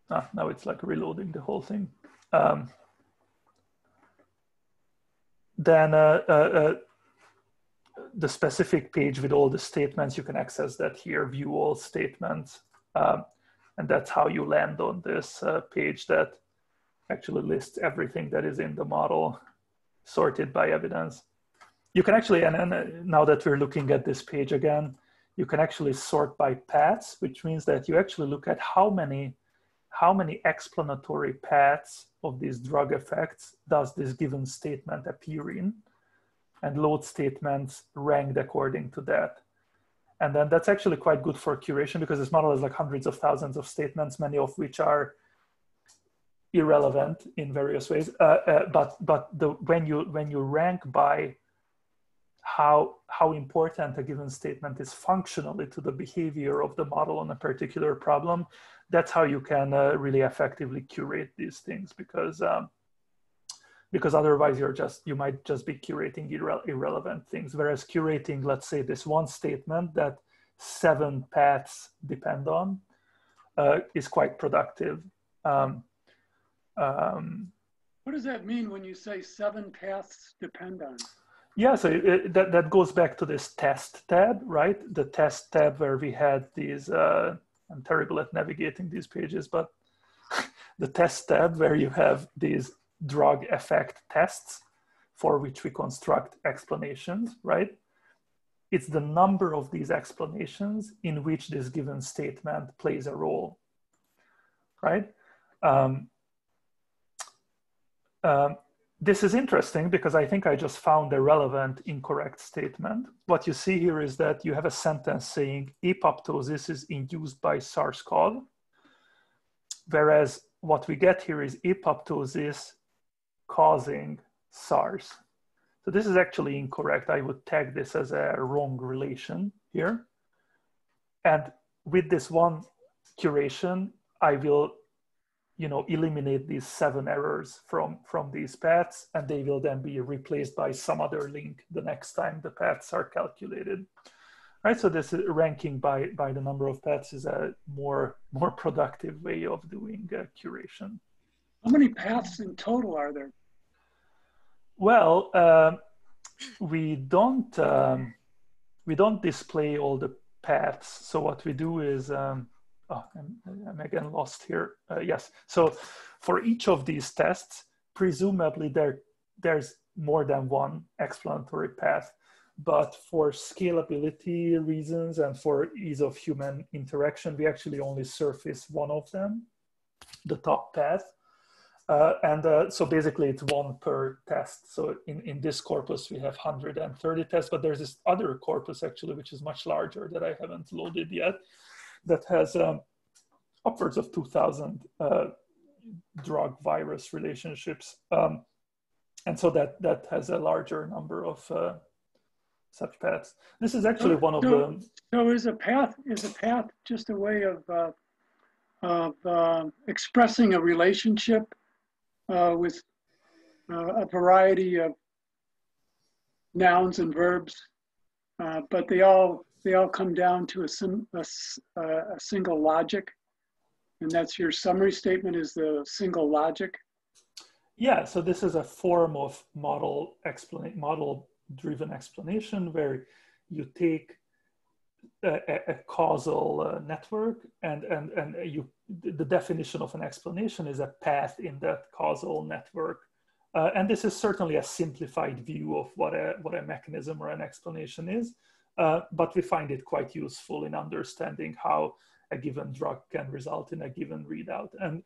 ah, now it's like reloading the whole thing. Um, then uh, uh, uh the specific page with all the statements, you can access that here, view all statements. Um, and that's how you land on this uh, page that actually lists everything that is in the model sorted by evidence. You can actually, and, and uh, now that we're looking at this page again, you can actually sort by paths, which means that you actually look at how many, how many explanatory paths of these drug effects does this given statement appear in and load statements ranked according to that. And then that's actually quite good for curation because this model has like hundreds of thousands of statements, many of which are irrelevant in various ways. Uh, uh, but but the, when you when you rank by how how important a given statement is functionally to the behavior of the model on a particular problem, that's how you can uh, really effectively curate these things because um, because otherwise you're just you might just be curating irre irrelevant things. Whereas curating let's say this one statement that seven paths depend on uh, is quite productive. Um, um, what does that mean when you say seven paths depend on yeah so it, that, that goes back to this test tab right the test tab where we had these uh, i'm terrible at navigating these pages but the test tab where you have these drug effect tests for which we construct explanations, right? It's the number of these explanations in which this given statement plays a role, right? Um, um, this is interesting because I think I just found a relevant incorrect statement. What you see here is that you have a sentence saying apoptosis is induced by SARS-CoV, whereas what we get here is apoptosis causing SARS. So this is actually incorrect. I would tag this as a wrong relation here. And with this one curation, I will you know, eliminate these seven errors from, from these paths, and they will then be replaced by some other link the next time the paths are calculated. Right, so this ranking by, by the number of paths is a more, more productive way of doing uh, curation. How many paths in total are there? Well, uh, we don't um, we don't display all the paths. So what we do is, um, oh, I'm, I'm, again lost here. Uh, yes. So for each of these tests, presumably there there's more than one explanatory path. But for scalability reasons and for ease of human interaction, we actually only surface one of them, the top path. Uh, and uh, so basically it's one per test. So in, in this corpus, we have 130 tests, but there's this other corpus actually, which is much larger that I haven't loaded yet, that has um, upwards of 2000 uh, drug virus relationships. Um, and so that, that has a larger number of uh, such paths. This is actually one of so, the- So is a path, is a path just a way of, uh, of uh, expressing a relationship uh, with uh, a variety of nouns and verbs, uh, but they all they all come down to a, sim, a, a, single logic, and that's your summary statement is the single logic. Yeah, so this is a form of model explain model driven explanation where you take a, a causal uh, network and, and, and you, the definition of an explanation is a path in that causal network. Uh, and this is certainly a simplified view of what a, what a mechanism or an explanation is, uh, but we find it quite useful in understanding how a given drug can result in a given readout. And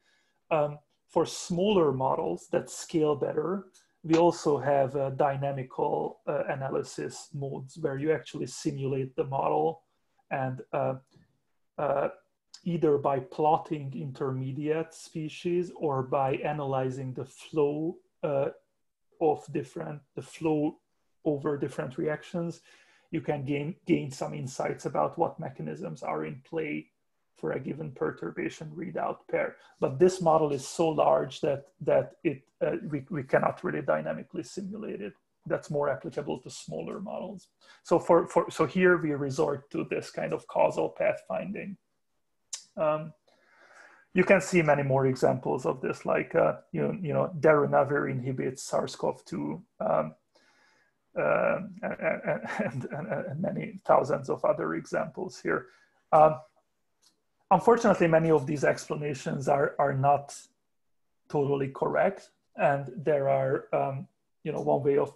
um, for smaller models that scale better, we also have uh, dynamical uh, analysis modes where you actually simulate the model and uh, uh, either by plotting intermediate species or by analyzing the flow of different, the flow over different reactions, you can gain, gain some insights about what mechanisms are in play for a given perturbation readout pair. But this model is so large that, that it, uh, we, we cannot really dynamically simulate it. That's more applicable to smaller models. So, for, for, so here we resort to this kind of causal path finding. Um, you can see many more examples of this, like, uh, you, know, you know, darunavir inhibits SARS-CoV-2 um, uh, and, and, and, many thousands of other examples here. Um, unfortunately, many of these explanations are, are not totally correct. And there are, um, you know, one way of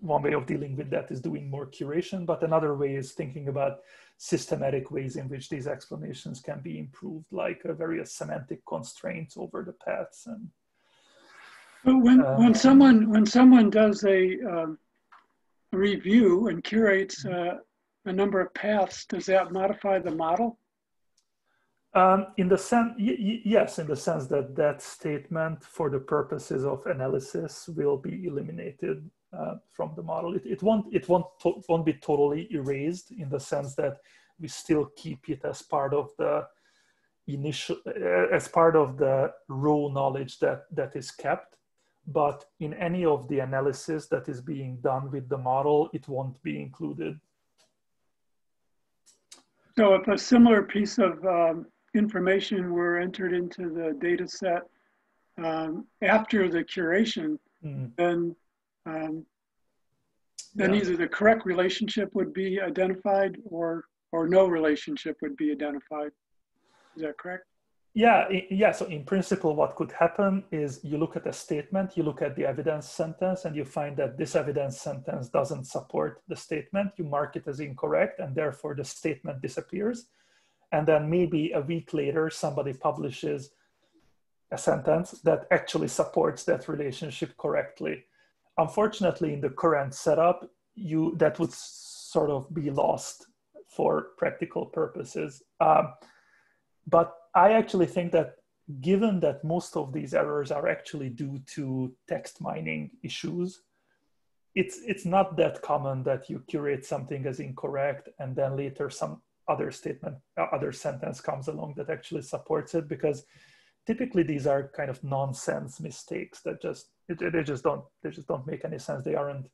one way of dealing with that is doing more curation, but another way is thinking about systematic ways in which these explanations can be improved, like uh, various semantic constraints over the paths. And but when uh, when someone when someone does a um, review and curates uh, a number of paths, does that modify the model? Um, in the sense, yes, in the sense that that statement for the purposes of analysis will be eliminated uh, from the model. It, it won't, it won't, won't be totally erased in the sense that we still keep it as part of the initial, uh, as part of the raw knowledge that, that is kept. But in any of the analysis that is being done with the model, it won't be included. So if a similar piece of um information were entered into the data set um, after the curation, mm. then um, then yeah. either the correct relationship would be identified or or no relationship would be identified. Is that correct? Yeah, yeah. So in principle, what could happen is you look at a statement, you look at the evidence sentence, and you find that this evidence sentence doesn't support the statement. You mark it as incorrect, and therefore the statement disappears and then maybe a week later somebody publishes a sentence that actually supports that relationship correctly unfortunately in the current setup you that would sort of be lost for practical purposes um, but i actually think that given that most of these errors are actually due to text mining issues it's it's not that common that you curate something as incorrect and then later some other statement, uh, other sentence comes along that actually supports it because typically these are kind of nonsense mistakes that just they just don't they just don't make any sense. They aren't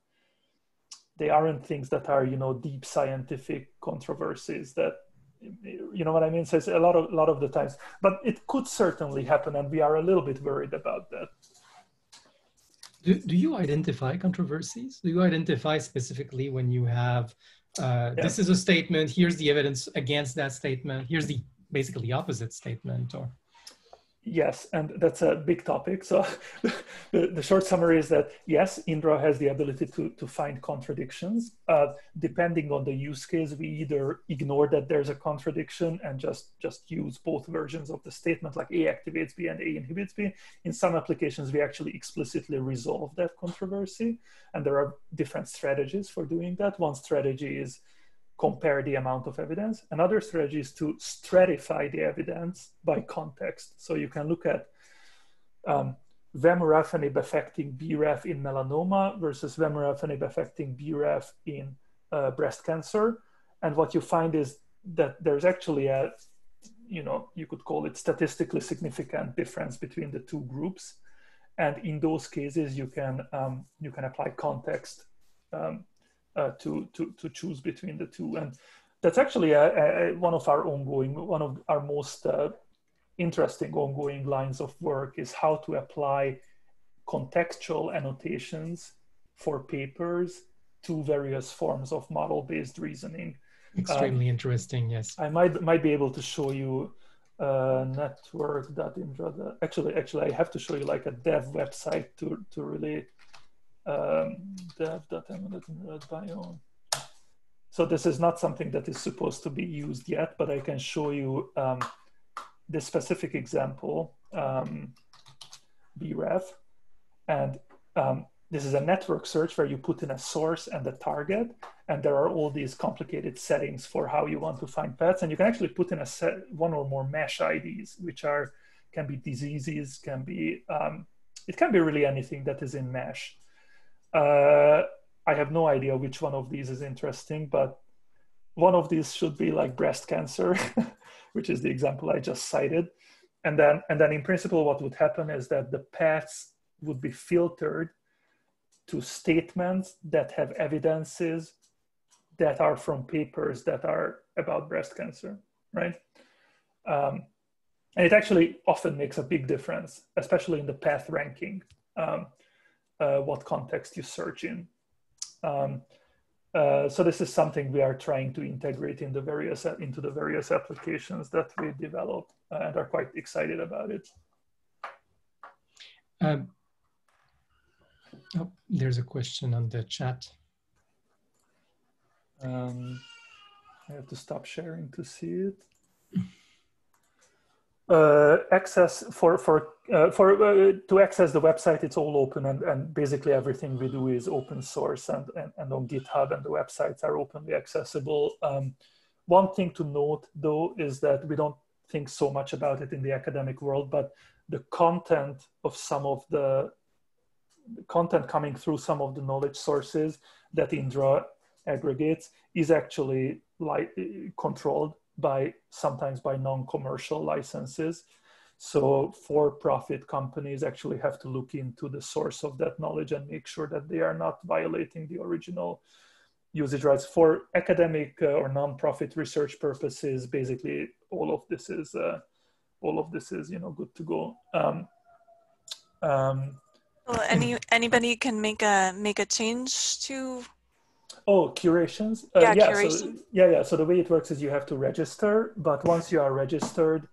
they aren't things that are you know deep scientific controversies that you know what I mean. So it's a lot of a lot of the times, but it could certainly happen, and we are a little bit worried about that. Do, do you identify controversies? Do you identify specifically when you have uh, yeah. this is a statement here's the evidence against that statement here's the basically the opposite statement or Yes, and that's a big topic. So the, the, short summary is that yes, Indra has the ability to, to find contradictions. Uh, depending on the use case, we either ignore that there's a contradiction and just, just use both versions of the statement, like A activates B and A inhibits B. In some applications, we actually explicitly resolve that controversy. And there are different strategies for doing that. One strategy is compare the amount of evidence. Another strategy is to stratify the evidence by context. So you can look at um, vemurafenib affecting BRAF in melanoma versus vemurafenib affecting BRAF in uh, breast cancer. And what you find is that there's actually a, you know, you could call it statistically significant difference between the two groups. And in those cases, you can, um, you can apply context um, uh, to, to, to choose between the two. And that's actually a, a, one of our ongoing, one of our most uh, interesting ongoing lines of work is how to apply contextual annotations for papers to various forms of model-based reasoning. Extremely um, interesting, yes. I might might be able to show you uh, network.indra. Actually, actually, I have to show you like a dev website to to really um, dev.indra.bio. So this is not something that is supposed to be used yet, but I can show you um, this specific example, um, BRAF, and um, this is a network search where you put in a source and a target, and there are all these complicated settings for how you want to find pets. And you can actually put in a set one or more mesh IDs, which are can be diseases, can be um, it can be really anything that is in mesh. Uh, I have no idea which one of these is interesting, but one of these should be like breast cancer, which is the example I just cited. And then, and then in principle, what would happen is that the paths would be filtered to statements that have evidences that are from papers that are about breast cancer, right? Um, and it actually often makes a big difference, especially in the path ranking, um, uh, what context you search in. Um, uh, so this is something we are trying to integrate in the various into the various applications that we develop and are quite excited about it. Um, Oh, there's a question on the chat. Um, I have to stop sharing to see it. Uh, access for for uh, for uh, to access the website, it's all open, and, and basically everything we do is open source and, and, and on GitHub, and the websites are openly accessible. Um, one thing to note, though, is that we don't think so much about it in the academic world, but the content of some of the content coming through some of the knowledge sources that Indra aggregates is actually like controlled by sometimes by non-commercial licenses. So for-profit companies actually have to look into the source of that knowledge and make sure that they are not violating the original usage rights. For academic uh, or non-profit research purposes, basically all of this is uh, all of this is you know good to go. Um, um, well, any anybody can make a make a change to. Oh, curations. Uh, yeah, yeah, curation. So, yeah, yeah. So the way it works is you have to register, but once you are registered,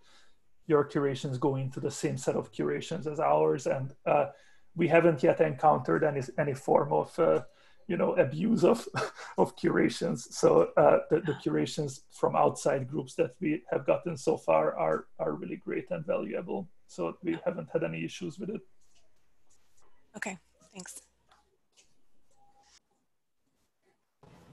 your curations go into the same set of curations as ours, and uh, we haven't yet encountered any any form of. Uh, you know abuse of of curations so uh, the, the curations from outside groups that we have gotten so far are are really great and valuable so we haven't had any issues with it Okay, thanks.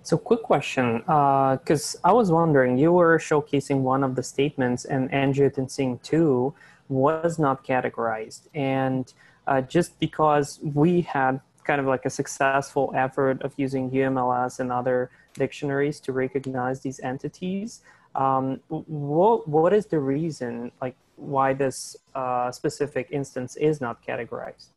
So quick question, because uh, I was wondering, you were showcasing one of the statements and angiotensin 2 was not categorized. And uh, just because we had kind of like a successful effort of using UMLS and other dictionaries to recognize these entities, um, what, what is the reason like why this uh, specific instance is not categorized?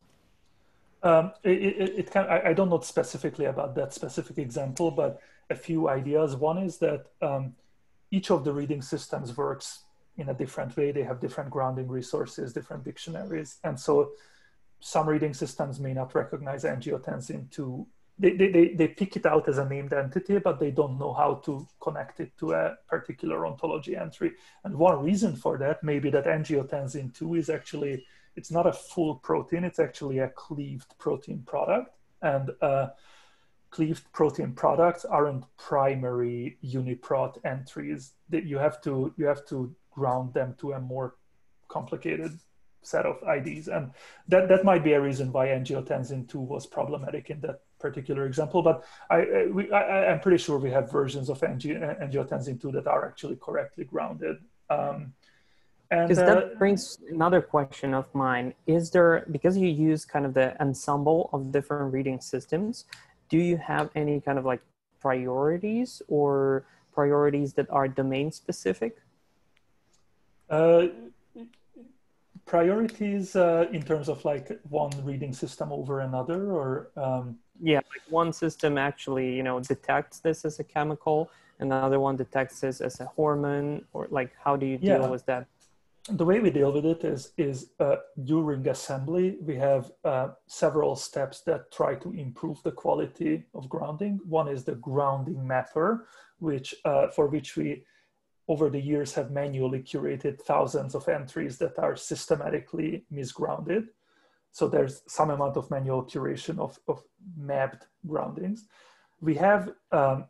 Um, it, it, it can, I, I, don't know specifically about that specific example, but a few ideas. One is that um, each of the reading systems works in a different way. They have different grounding resources, different dictionaries. And so some reading systems may not recognize angiotensin 2. They, they, they, they pick it out as a named entity, but they don't know how to connect it to a particular ontology entry. And one reason for that may be that angiotensin 2 is actually it's not a full protein, it's actually a cleaved protein product. And uh, cleaved protein products aren't primary uniprot entries that you have to you have to ground them to a more complicated set of IDs. And that, that might be a reason why angiotensin 2 was problematic in that particular example. But I, we, I, am pretty sure we have versions of angiotensin 2 that are actually correctly grounded. Um, because uh, that brings another question of mine. Is there, because you use kind of the ensemble of different reading systems, do you have any kind of like priorities or priorities that are domain specific? Uh, priorities uh, in terms of like one reading system over another or? Um... Yeah, like one system actually, you know, detects this as a chemical, another one detects this as a hormone or like how do you deal yeah. with that? The way we deal with it is, is uh, during assembly, we have uh, several steps that try to improve the quality of grounding. One is the grounding mapper, which uh, for which we, over the years, have manually curated thousands of entries that are systematically misgrounded. So there's some amount of manual curation of, of mapped groundings. We have um,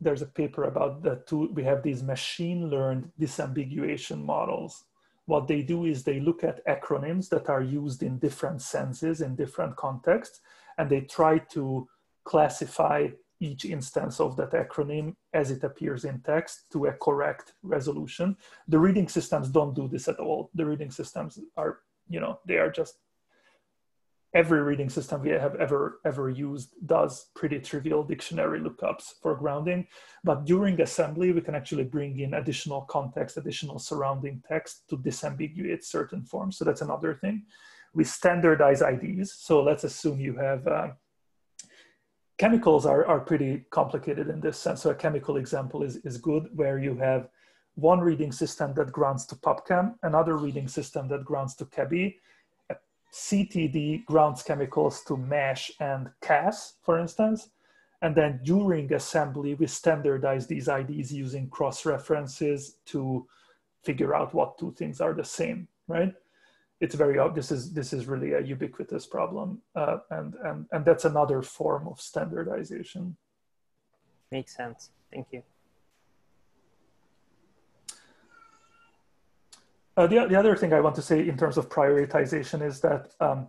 there's a paper about the two, we have these machine learned disambiguation models. What they do is they look at acronyms that are used in different senses, in different contexts, and they try to classify each instance of that acronym as it appears in text to a correct resolution. The reading systems don't do this at all. The reading systems are, you know, they are just every reading system we have ever ever used does pretty trivial dictionary lookups for grounding. But during assembly we can actually bring in additional context additional surrounding text to disambiguate certain forms. So that's another thing. We standardize ids so let's assume you have uh, chemicals are, are pretty complicated in this sense. So a chemical example is, is good where you have one reading system that grounds to pubchem another reading system that grounds to ChEBI CTD grounds chemicals to mesh and CAS, for instance. And then during assembly, we standardize these IDs using cross references to figure out what two things are the same, right? It's very this is this is really a ubiquitous problem, uh, and and and that's another form of standardization. Makes sense. Thank you. Uh, the, the other thing I want to say in terms of prioritization is that um,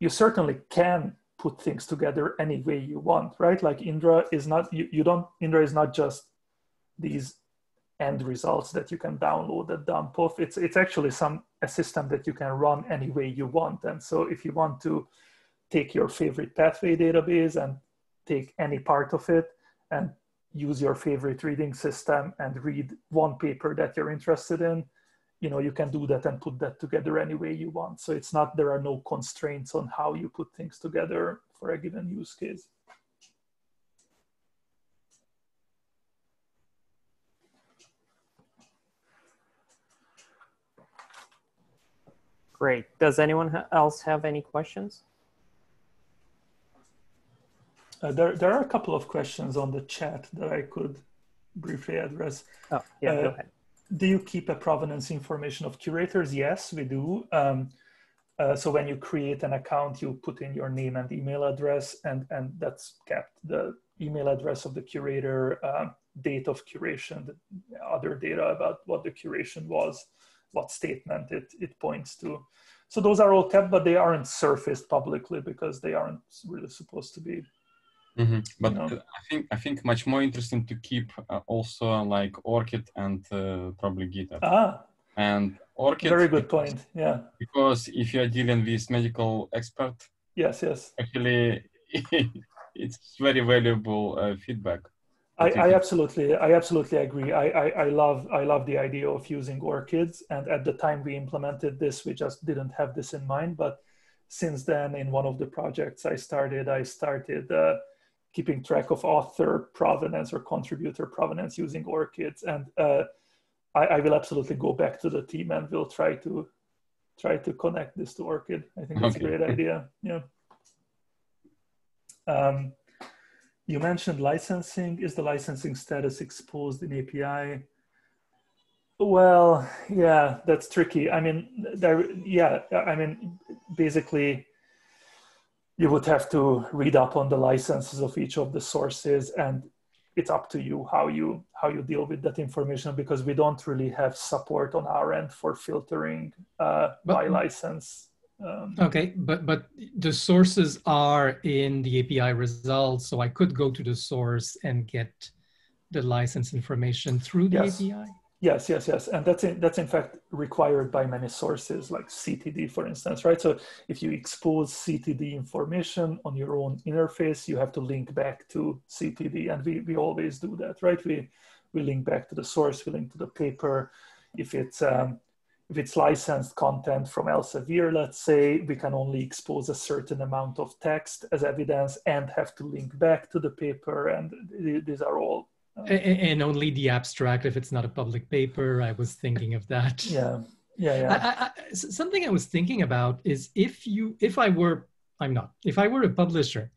you certainly can put things together any way you want, right? Like Indra is not, you, you don't, Indra is not just these end results that you can download and dump off. It's, it's actually some, a system that you can run any way you want. And so if you want to take your favorite pathway database and take any part of it and use your favorite reading system and read one paper that you're interested in, you know you can do that and put that together any way you want so it's not there are no constraints on how you put things together for a given use case Great. Does anyone else have any questions? Uh, there, there are a couple of questions on the chat that I could briefly address. Oh, yeah, uh, go ahead do you keep a provenance information of curators? Yes, we do. Um, uh, so when you create an account, you put in your name and email address, and, and that's kept. The email address of the curator, uh, date of curation, the other data about what the curation was, what statement it, it points to. So those are all kept, but they aren't surfaced publicly because they aren't really supposed to be Mm-hmm. But you know? I think I think much more interesting to keep uh, also like ORCID and uh, probably GitHub. Ah, and ORCID. Very good point. Yeah. Because if you are dealing with medical expert. Yes. Yes. Actually, it's very valuable uh, feedback. I, I, absolutely, I absolutely agree. I, I, I, love, I love the idea of using ORCIDs. And at the time we implemented this, we just didn't have this in mind. But since then, in one of the projects I started, I started uh, keeping track of author provenance or contributor provenance using ORCIDs. And uh, I, I, will absolutely go back to the team and we'll try to try to connect this to ORCID. I think that's okay. a great idea. Yeah. Um, you mentioned licensing. Is the licensing status exposed in API? Well, yeah, that's tricky. I mean, there, yeah, I mean, basically, you would have to read up on the licenses of each of the sources and it's up to you how you how you deal with that information because we don't really have support on our end for filtering uh, but, by license um, okay but but the sources are in the api results so i could go to the source and get the license information through the yes. api Yes, yes, yes, and that's in, that's in fact required by many sources, like CTD, for instance, right? So if you expose CTD information on your own interface, you have to link back to CTD, and we we always do that, right? We we link back to the source, we link to the paper. If it's um, if it's licensed content from Elsevier, let's say, we can only expose a certain amount of text as evidence and have to link back to the paper, and these are all and only the abstract if it's not a public paper. I was thinking of that. Yeah, Yeah, yeah. I, I, something I was thinking about is if you, if I were, I'm not, if I were a publisher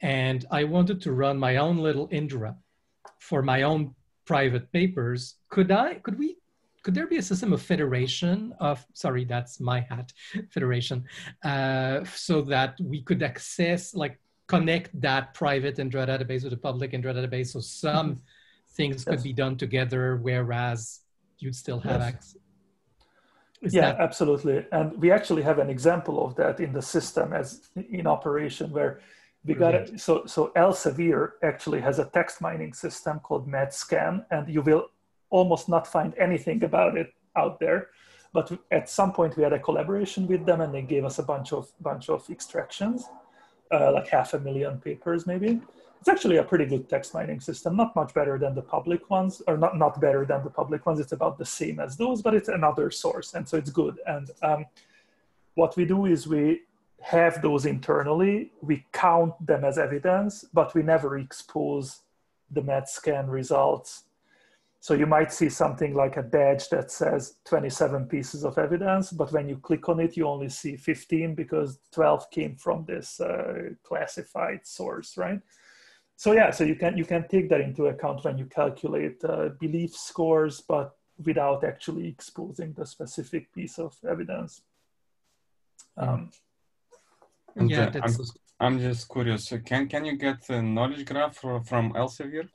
and I wanted to run my own little Indra for my own private papers, could I, could we, could there be a system of federation of, sorry, that's my hat, federation, uh, so that we could access, like connect that private Indra database with a public Indra database so some mm-hmm. things could be done together, whereas you'd still have Yes. access. Is yeah, that- absolutely. And we actually have an example of that in the system as in operation where we got it. So, so Elsevier actually has a text mining system called MedScan, and you will almost not find anything about it out there. But at some point we had a collaboration with them and they gave us a bunch of bunch of extractions, uh, like half a million papers maybe. It's actually a pretty good text mining system, not much better than the public ones, or not, not better than the public ones. It's about the same as those, but it's another source. And so it's good. And um, what we do is we have those internally, we count them as evidence, but we never expose the MedScan results. So you might see something like a badge that says 27 pieces of evidence, but when you click on it, you only see 15 because 12 came from this uh, classified source, right? So yeah, so you can you can take that into account when you calculate uh, belief scores, but without actually exposing the specific piece of evidence. Um, And, yeah, uh, that's I'm just curious. Can can you get a knowledge graph fro- from Elsevier?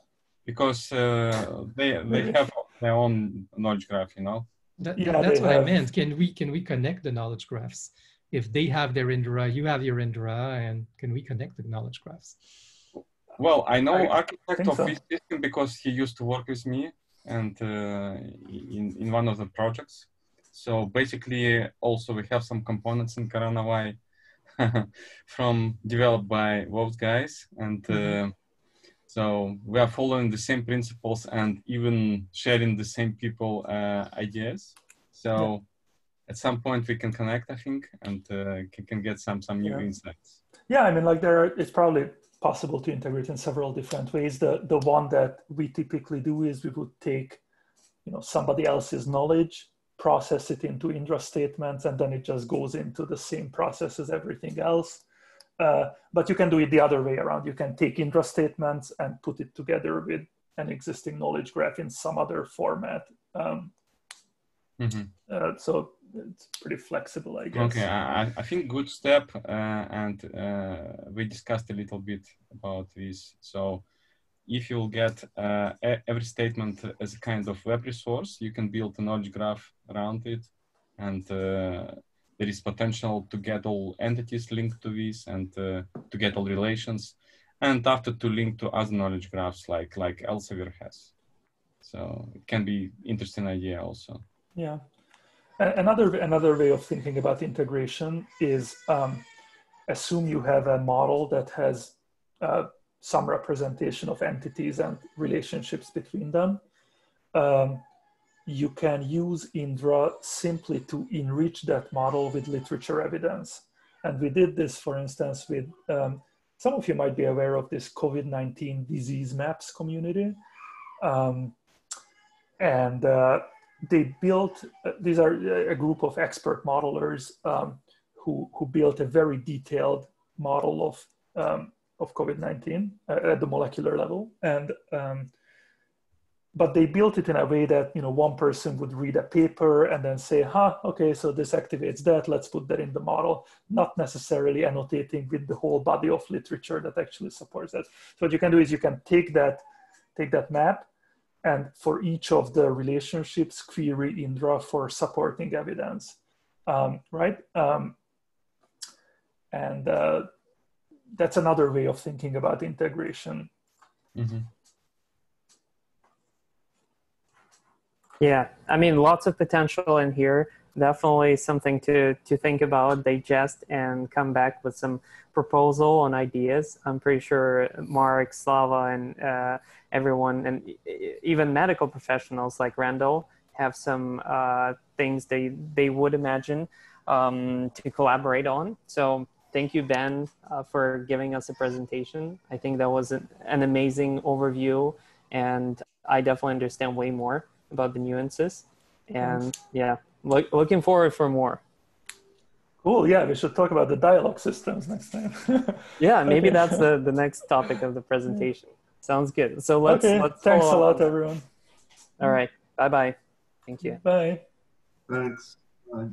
Because uh, they they have their own knowledge graph, you know. that, yeah, that's they what I meant. Can we can we connect the knowledge graphs? If they have their Indra, you have your Indra, and can we connect the knowledge graphs? Well, I know I architect of so. this system because he used to work with me and uh, in in one of the projects. So basically, also we have some components in CoronaWhy from developed by those guys, and uh, so we are following the same principles and even sharing the same people uh, ideas. So at some point we can connect, I think, and uh, can, can get some some new Yeah. insights. Yeah, I mean, like there, are, it's probably possible to integrate in several different ways. The the one that we typically do is we would take, you know, somebody else's knowledge, process it into Indra statements, and then it just goes into the same process as everything else. Uh, but you can do it the other way around. You can take Indra statements and put it together with an existing knowledge graph in some other format. Um, Mhm. uh, so it's pretty flexible, I guess. Okay, I, I- think good step, uh, and uh, we discussed a little bit about this. So, if you'll get uh, every statement as a kind of web resource, you can build a knowledge graph around it, and uh, there is potential to get all entities linked to this, and uh, to get all relations, and after to link to other knowledge graphs like like Elsevier has. So it can be interesting idea also. Yeah. Another another way of thinking about integration is um, assume you have a model that has uh, some representation of entities and relationships between them. Um, you can use Indra simply to enrich that model with literature evidence. And we did this, for instance, with um, some of you might be aware of this COVID 19 disease maps community. Um, and uh, they built uh, these are a group of expert modelers um, who who built a very detailed model of um, of COVID nineteen uh, at the molecular level, and um, but they built it in a way that you know one person would read a paper and then say, "Huh, okay, so this activates that. Let's put that in the model." Not necessarily annotating with the whole body of literature that actually supports that. So what you can do is you can take that take that map and for each of the relationships query indra for supporting evidence um, right um, and uh, that's another way of thinking about integration Mhm. Yeah, I mean, lots of potential in here. Definitely something to to think about, digest, and come back with some proposal and ideas. I'm pretty sure Mark, Slava, and uh, everyone, and even medical professionals like Randall, have some uh, things they they would imagine um, to collaborate on. So thank you, Ben, uh, for giving us a presentation. I think that was an, an amazing overview, and I definitely understand way more about the nuances. And yeah, look, looking forward for more. Cool. Yeah, we should talk about the dialogue systems next time. yeah, maybe Okay. that's the, the next topic of the presentation. Sounds good. So let's okay. let's Thanks a lot, up. everyone. All right. Bye bye. Thank you. Bye. Thanks. Bye.